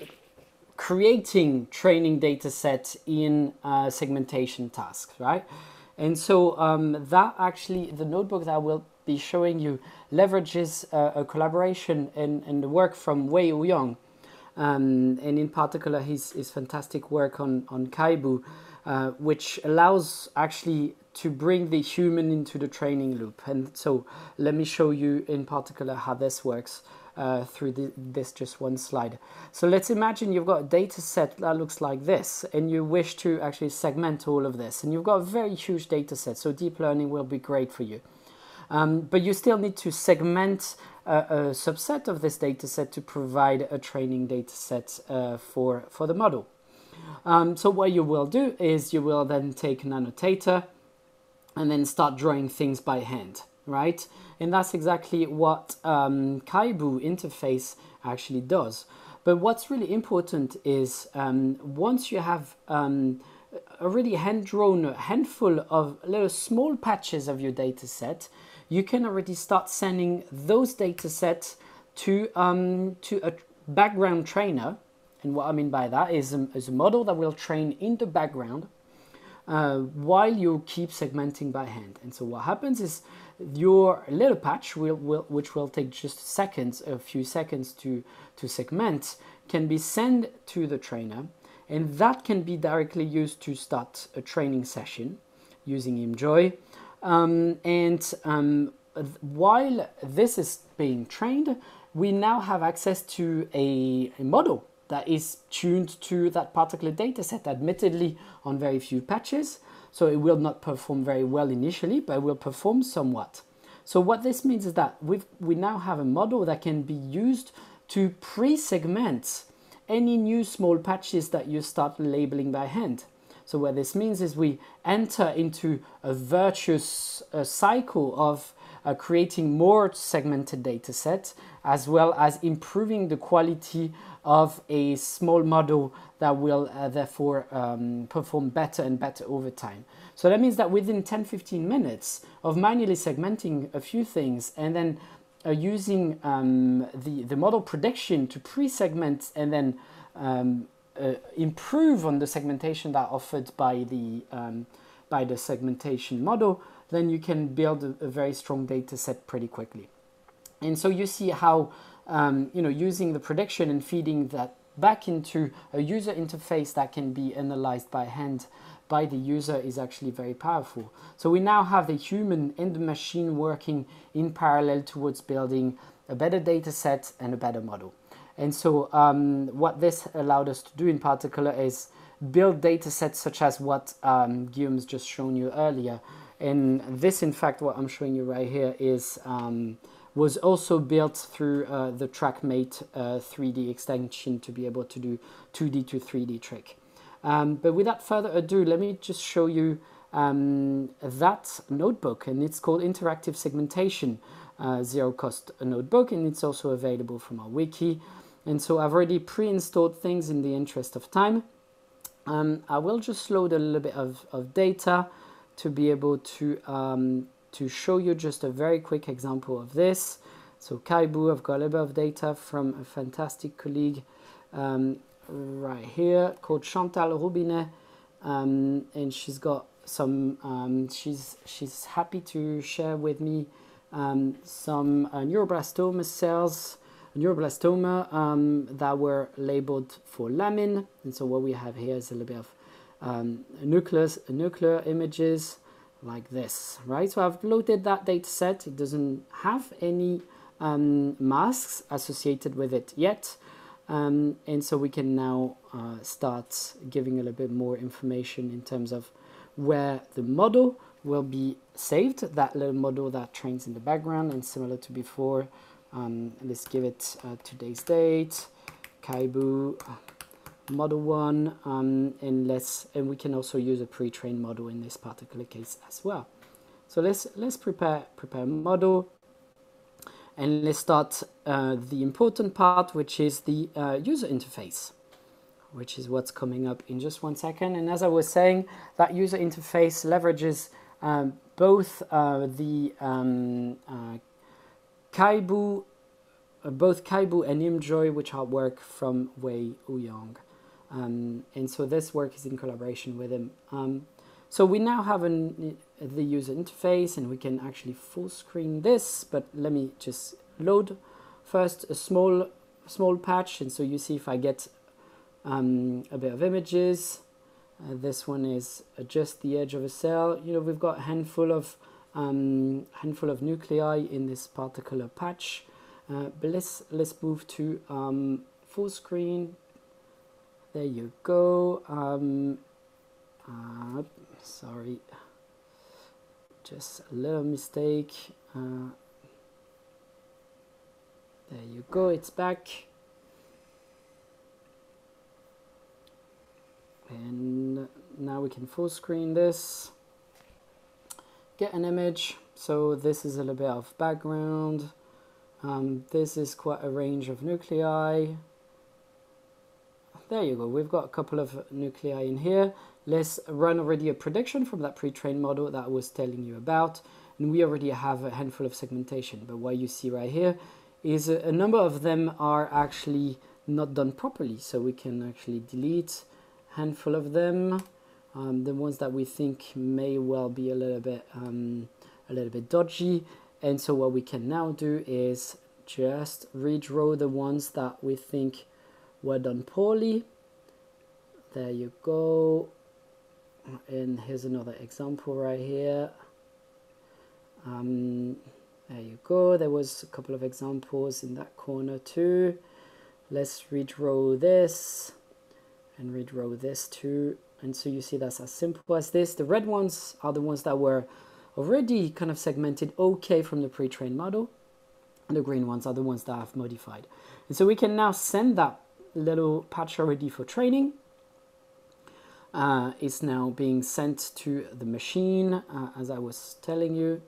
creating training data sets in uh, segmentation tasks, right? And so um, that actually, the notebook that I will be showing you leverages uh, a collaboration and, and the work from Wei Ouyang, um, and in particular his, his fantastic work on, on Kaibu, uh, which allows actually to bring the human into the training loop. And so let me show you in particular how this works uh, through the, this just one slide. So let's imagine you've got a data set that looks like this and you wish to actually segment all of this and you've got a very huge data set. So deep learning will be great for you. Um, but you still need to segment a, a, subset of this data set to provide a training data set uh, for, for the model. Um, so what you will do is you will then take an annotator and then start drawing things by hand, right? And that's exactly what um, Kaibu interface actually does. But what's really important is um, once you have um, already hand-drawn handful of little small patches of your data set, you can already start sending those data sets to, um, to a background trainer. And what I mean by that is, um, is a model that will train in the background uh, while you keep segmenting by hand. And so what happens is your little patch, will, will, which will take just seconds, a few seconds to, to segment, can be sent to the trainer. And that can be directly used to start a training session using ImJoy. Um, and um, while this is being trained, we now have access to a, a model that is tuned to that particular data set, admittedly on very few patches. So it will not perform very well initially, but will perform somewhat. So what this means is that we we now have a model that can be used to pre-segment any new small patches that you start labeling by hand. So what this means is we enter into a virtuous uh, cycle of uh, creating more segmented data sets as well as improving the quality of a small model that will uh, therefore um, perform better and better over time. So that means that within 10 15 minutes of manually segmenting a few things and then uh, using um, the, the model prediction to pre segment and then um, uh, improve on the segmentation that offered by the, um, by the segmentation model, then you can build a, a very strong data set pretty quickly. And so you see how um, you know, using the prediction and feeding that back into a user interface that can be analyzed by hand by the user is actually very powerful. So we now have the human and the machine working in parallel towards building a better data set and a better model. And so um, what this allowed us to do in particular is build data sets such as what um, Guillaume's just shown you earlier. And this, in fact, what I'm showing you right here is um, was also built through uh, the TrackMate uh, 3D extension to be able to do 2D to 3D trick. Um, but without further ado, let me just show you um, that notebook, and it's called Interactive Segmentation uh, Zero Cost Notebook, and it's also available from our wiki. And so I've already pre-installed things in the interest of time. Um, I will just load a little bit of, of data to be able to um, to show you just a very quick example of this. So Kaibu, I've got a little bit of data from a fantastic colleague um, right here called Chantal Robinet. Um, and she's got some, um, she's, she's happy to share with me um, some uh, neuroblastoma cells, neuroblastoma um, that were labeled for lamin. And so what we have here is a little bit of um, nucleus, nuclear images like this, right? So I've loaded that data set. It doesn't have any um, masks associated with it yet. Um, and so we can now uh, start giving a little bit more information in terms of where the model will be saved, that little model that trains in the background and similar to before. Um, let's give it uh, today's date, Kaibu, model one um, and let's and we can also use a pre-trained model in this particular case as well so let's let's prepare prepare model and let's start uh, the important part which is the uh, user interface which is what's coming up in just one second and as I was saying that user interface leverages um, both uh, the um, uh, Kaibu uh, both Kaibu and ImJoy, which are work from Wei Ouyang. Um, and so this work is in collaboration with him. Um, So we now have an, the user interface and we can actually full screen this, but let me just load first a small small patch. And so you see if I get um, a bit of images. Uh, this one is just the edge of a cell. You know we've got a handful of um, handful of nuclei in this particular patch. Uh, but let's let's move to um, full screen there you go um, uh, sorry just a little mistake uh, there you go, it's back. And now we can full screen this. Get an image. So this is a little bit of background. Um, this is quite a range of nuclei. There you go. We've got a couple of nuclei in here. Let's run already a prediction from that pre-trained model that I was telling you about. And we already have a handful of segmentation. But what you see right here is a, a number of them are actually not done properly. So we can actually delete a handful of them. Um, the ones that we think may well be a little bit um, a little bit dodgy. And so what we can now do is just redraw the ones that we think were done poorly. There you go. And here's another example right here. Um, there you go. There was a couple of examples in that corner too. Let's redraw this and redraw this too. And so you see that's as simple as this. The red ones are the ones that were already kind of segmented okay from the pre-trained model. And the green ones are the ones that I've modified. And so we can now send that little patch already for training. Uh, it's now being sent to the machine, uh, as I was telling you.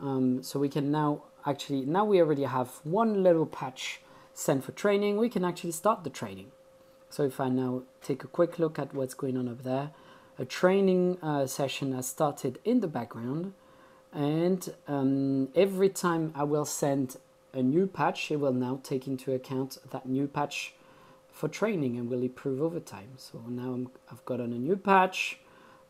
Um, so we can now actually, now we already have one little patch sent for training, we can actually start the training. So if I now take a quick look at what's going on up there, a training uh, session has started in the background and um, every time I will send a new patch, it will now take into account that new patch for training and will improve over time. So now i have got on a new patch,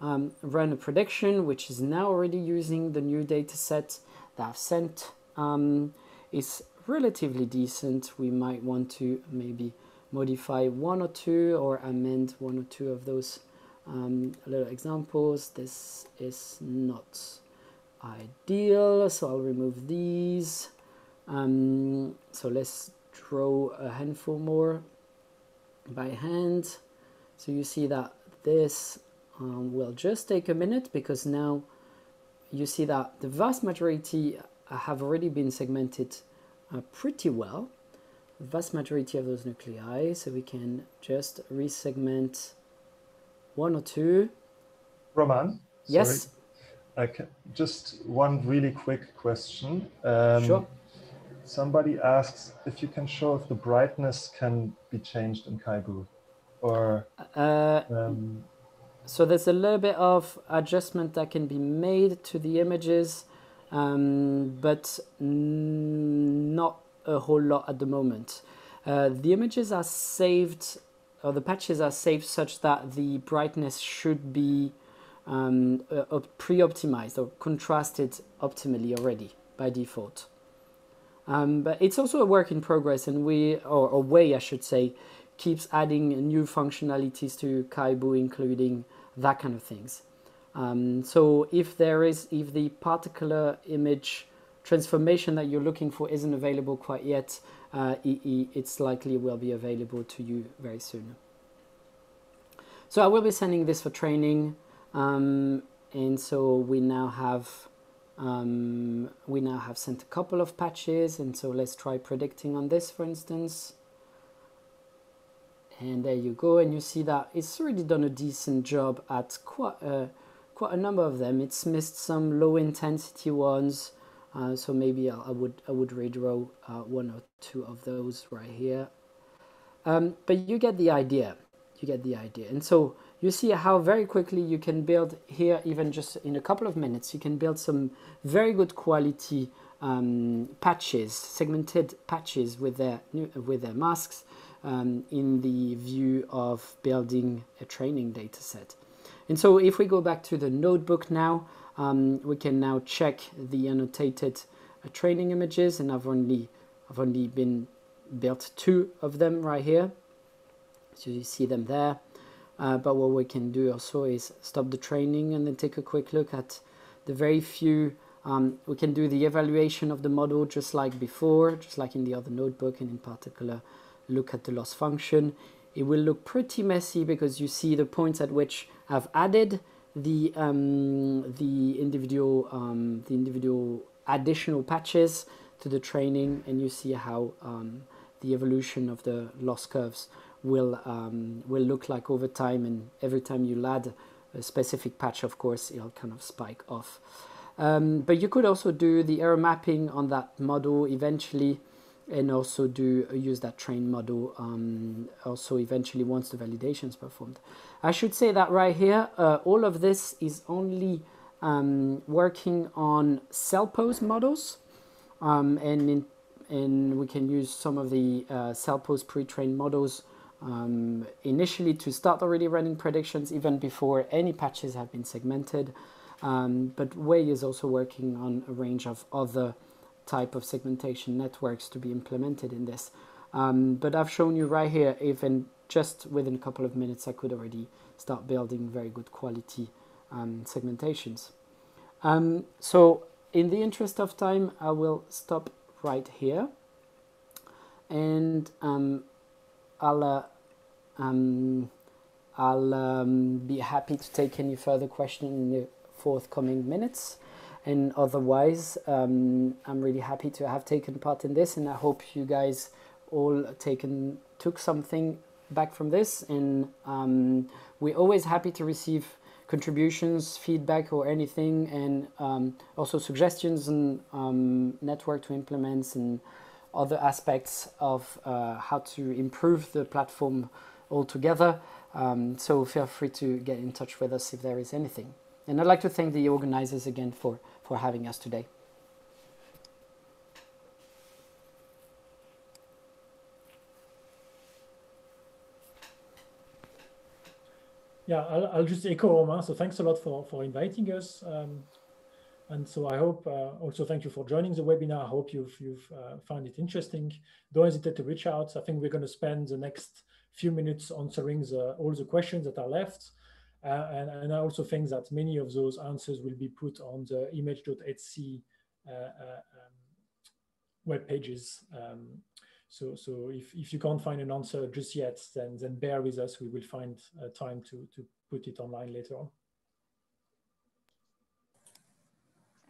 um, run a prediction, which is now already using the new data set that I've sent. Um, is relatively decent. We might want to maybe modify one or two or amend one or two of those um, little examples. This is not ideal, so I'll remove these. Um, so let's draw a handful more by hand. So you see that this um, will just take a minute because now you see that the vast majority have already been segmented uh, pretty well. The vast majority of those nuclei, so we can just resegment one or two. Romain? Yes? Can, just one really quick question. Um, sure. Somebody asks if you can show if the brightness can be changed in Kaibu or uh, um, so there's a little bit of adjustment that can be made to the images, um, but not a whole lot at the moment. Uh, the images are saved, or the patches are saved such that the brightness should be um, uh, pre-optimized or contrasted optimally already by default. Um, but it's also a work in progress, and we, or a way I should say, keeps adding new functionalities to Kaibu, including that kind of things. Um, so if there is, if the particular image transformation that you're looking for isn't available quite yet, uh, it's likely will be available to you very soon. So I will be sending this for training, um, and so we now have um, we now have sent a couple of patches, and so let's try predicting on this, for instance. And there you go and you see that it's already done a decent job at quite a, quite a number of them. It's missed some low intensity ones uh, so maybe I, I, would I would redraw uh, one or two of those right here. Um, but you get the idea. You get the idea. And so you see how very quickly you can build here even just in a couple of minutes you can build some very good quality um, patches segmented patches with their with their masks um, in the view of building a training data set. And so if we go back to the notebook now, um, we can now check the annotated uh, training images and I've only, I've only been built two of them right here. So you see them there. Uh, but what we can do also is stop the training and then take a quick look at the very few um, we can do the evaluation of the model just like before, just like in the other notebook, and in particular, look at the loss function. It will look pretty messy because you see the points at which I've added the um, the individual um, the individual additional patches to the training, and you see how um, the evolution of the loss curves will um, will look like over time. And every time you add a specific patch, of course, it'll kind of spike off. Um, but you could also do the error mapping on that model eventually and also do use that train model um, also eventually once the validation is performed. I should say that right here, uh, all of this is only um, working on CellPose models um, and, in, and we can use some of the uh, CellPose pre-trained models um, initially to start already running predictions even before any patches have been segmented. Um, but Wei is also working on a range of other type of segmentation networks to be implemented in this. Um, but I've shown you right here, even just within a couple of minutes, I could already start building very good quality um, segmentations. Um, so in the interest of time, I will stop right here. And um, I'll, uh, um, I'll um, be happy to take any further questions in the forthcoming minutes. And otherwise, um, I'm really happy to have taken part in this, and I hope you guys all taken took something back from this. And um, we're always happy to receive contributions, feedback, or anything, and um, also suggestions and um, network to implement and other aspects of uh, how to improve the platform altogether. Um, so feel free to get in touch with us if there is anything. And I'd like to thank the organizers again for, for having us today. Yeah, I'll, I'll just echo Romain. So thanks a lot for, for inviting us. Um, and so I hope uh, also thank you for joining the webinar. I hope you've, you've uh, found it interesting. Don't hesitate to reach out. I think we're going to spend the next few minutes answering the, all the questions that are left. Uh, and, and, I also think that many of those answers will be put on the image.sc uh, uh, um, web pages. Um, so, so if, if you can't find an answer just yet, then, then bear with us. We will find uh, time to, to put it online later on.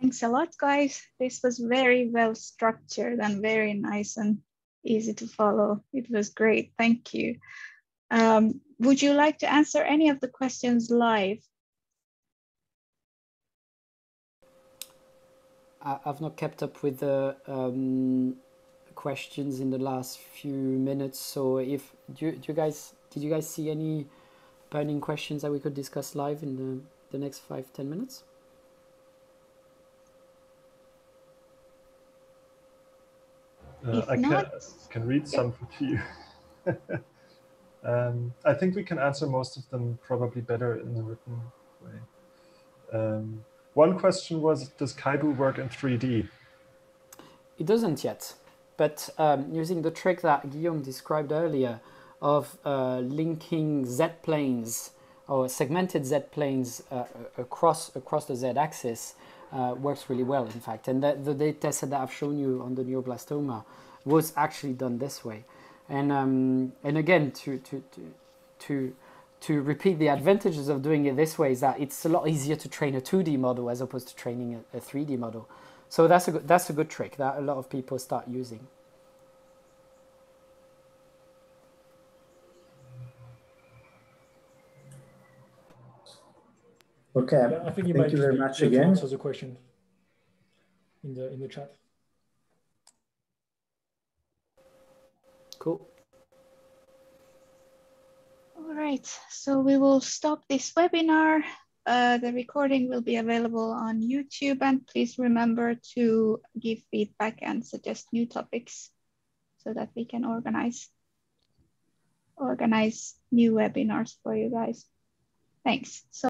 Thanks a lot, guys. This was very well structured and very nice and easy to follow. It was great. Thank you. Um, would you like to answer any of the questions live? I've not kept up with the um, questions in the last few minutes. So if do you, do you, guys did you guys see any burning questions that we could discuss live in the, the next five ten minutes? Uh, I can, can read some for you. Um, I think we can answer most of them probably better in the written way. Um, one question was, does Kaibu work in 3D? It doesn't yet, but um, using the trick that Guillaume described earlier of uh, linking Z-planes or segmented Z-planes uh, across, across the Z-axis uh, works really well, in fact. And the, the data set that I've shown you on the neuroblastoma was actually done this way. And um, and again, to to to to to repeat the advantages of doing it this way is that it's a lot easier to train a 2D model as opposed to training a, a 3D model. So that's a good, that's a good trick that a lot of people start using. Okay. Yeah, I think you Thank you very much again. Answer the question in the in the chat. Cool. All right, so we will stop this webinar. Uh, the recording will be available on YouTube and please remember to give feedback and suggest new topics so that we can organize organize new webinars for you guys. Thanks. So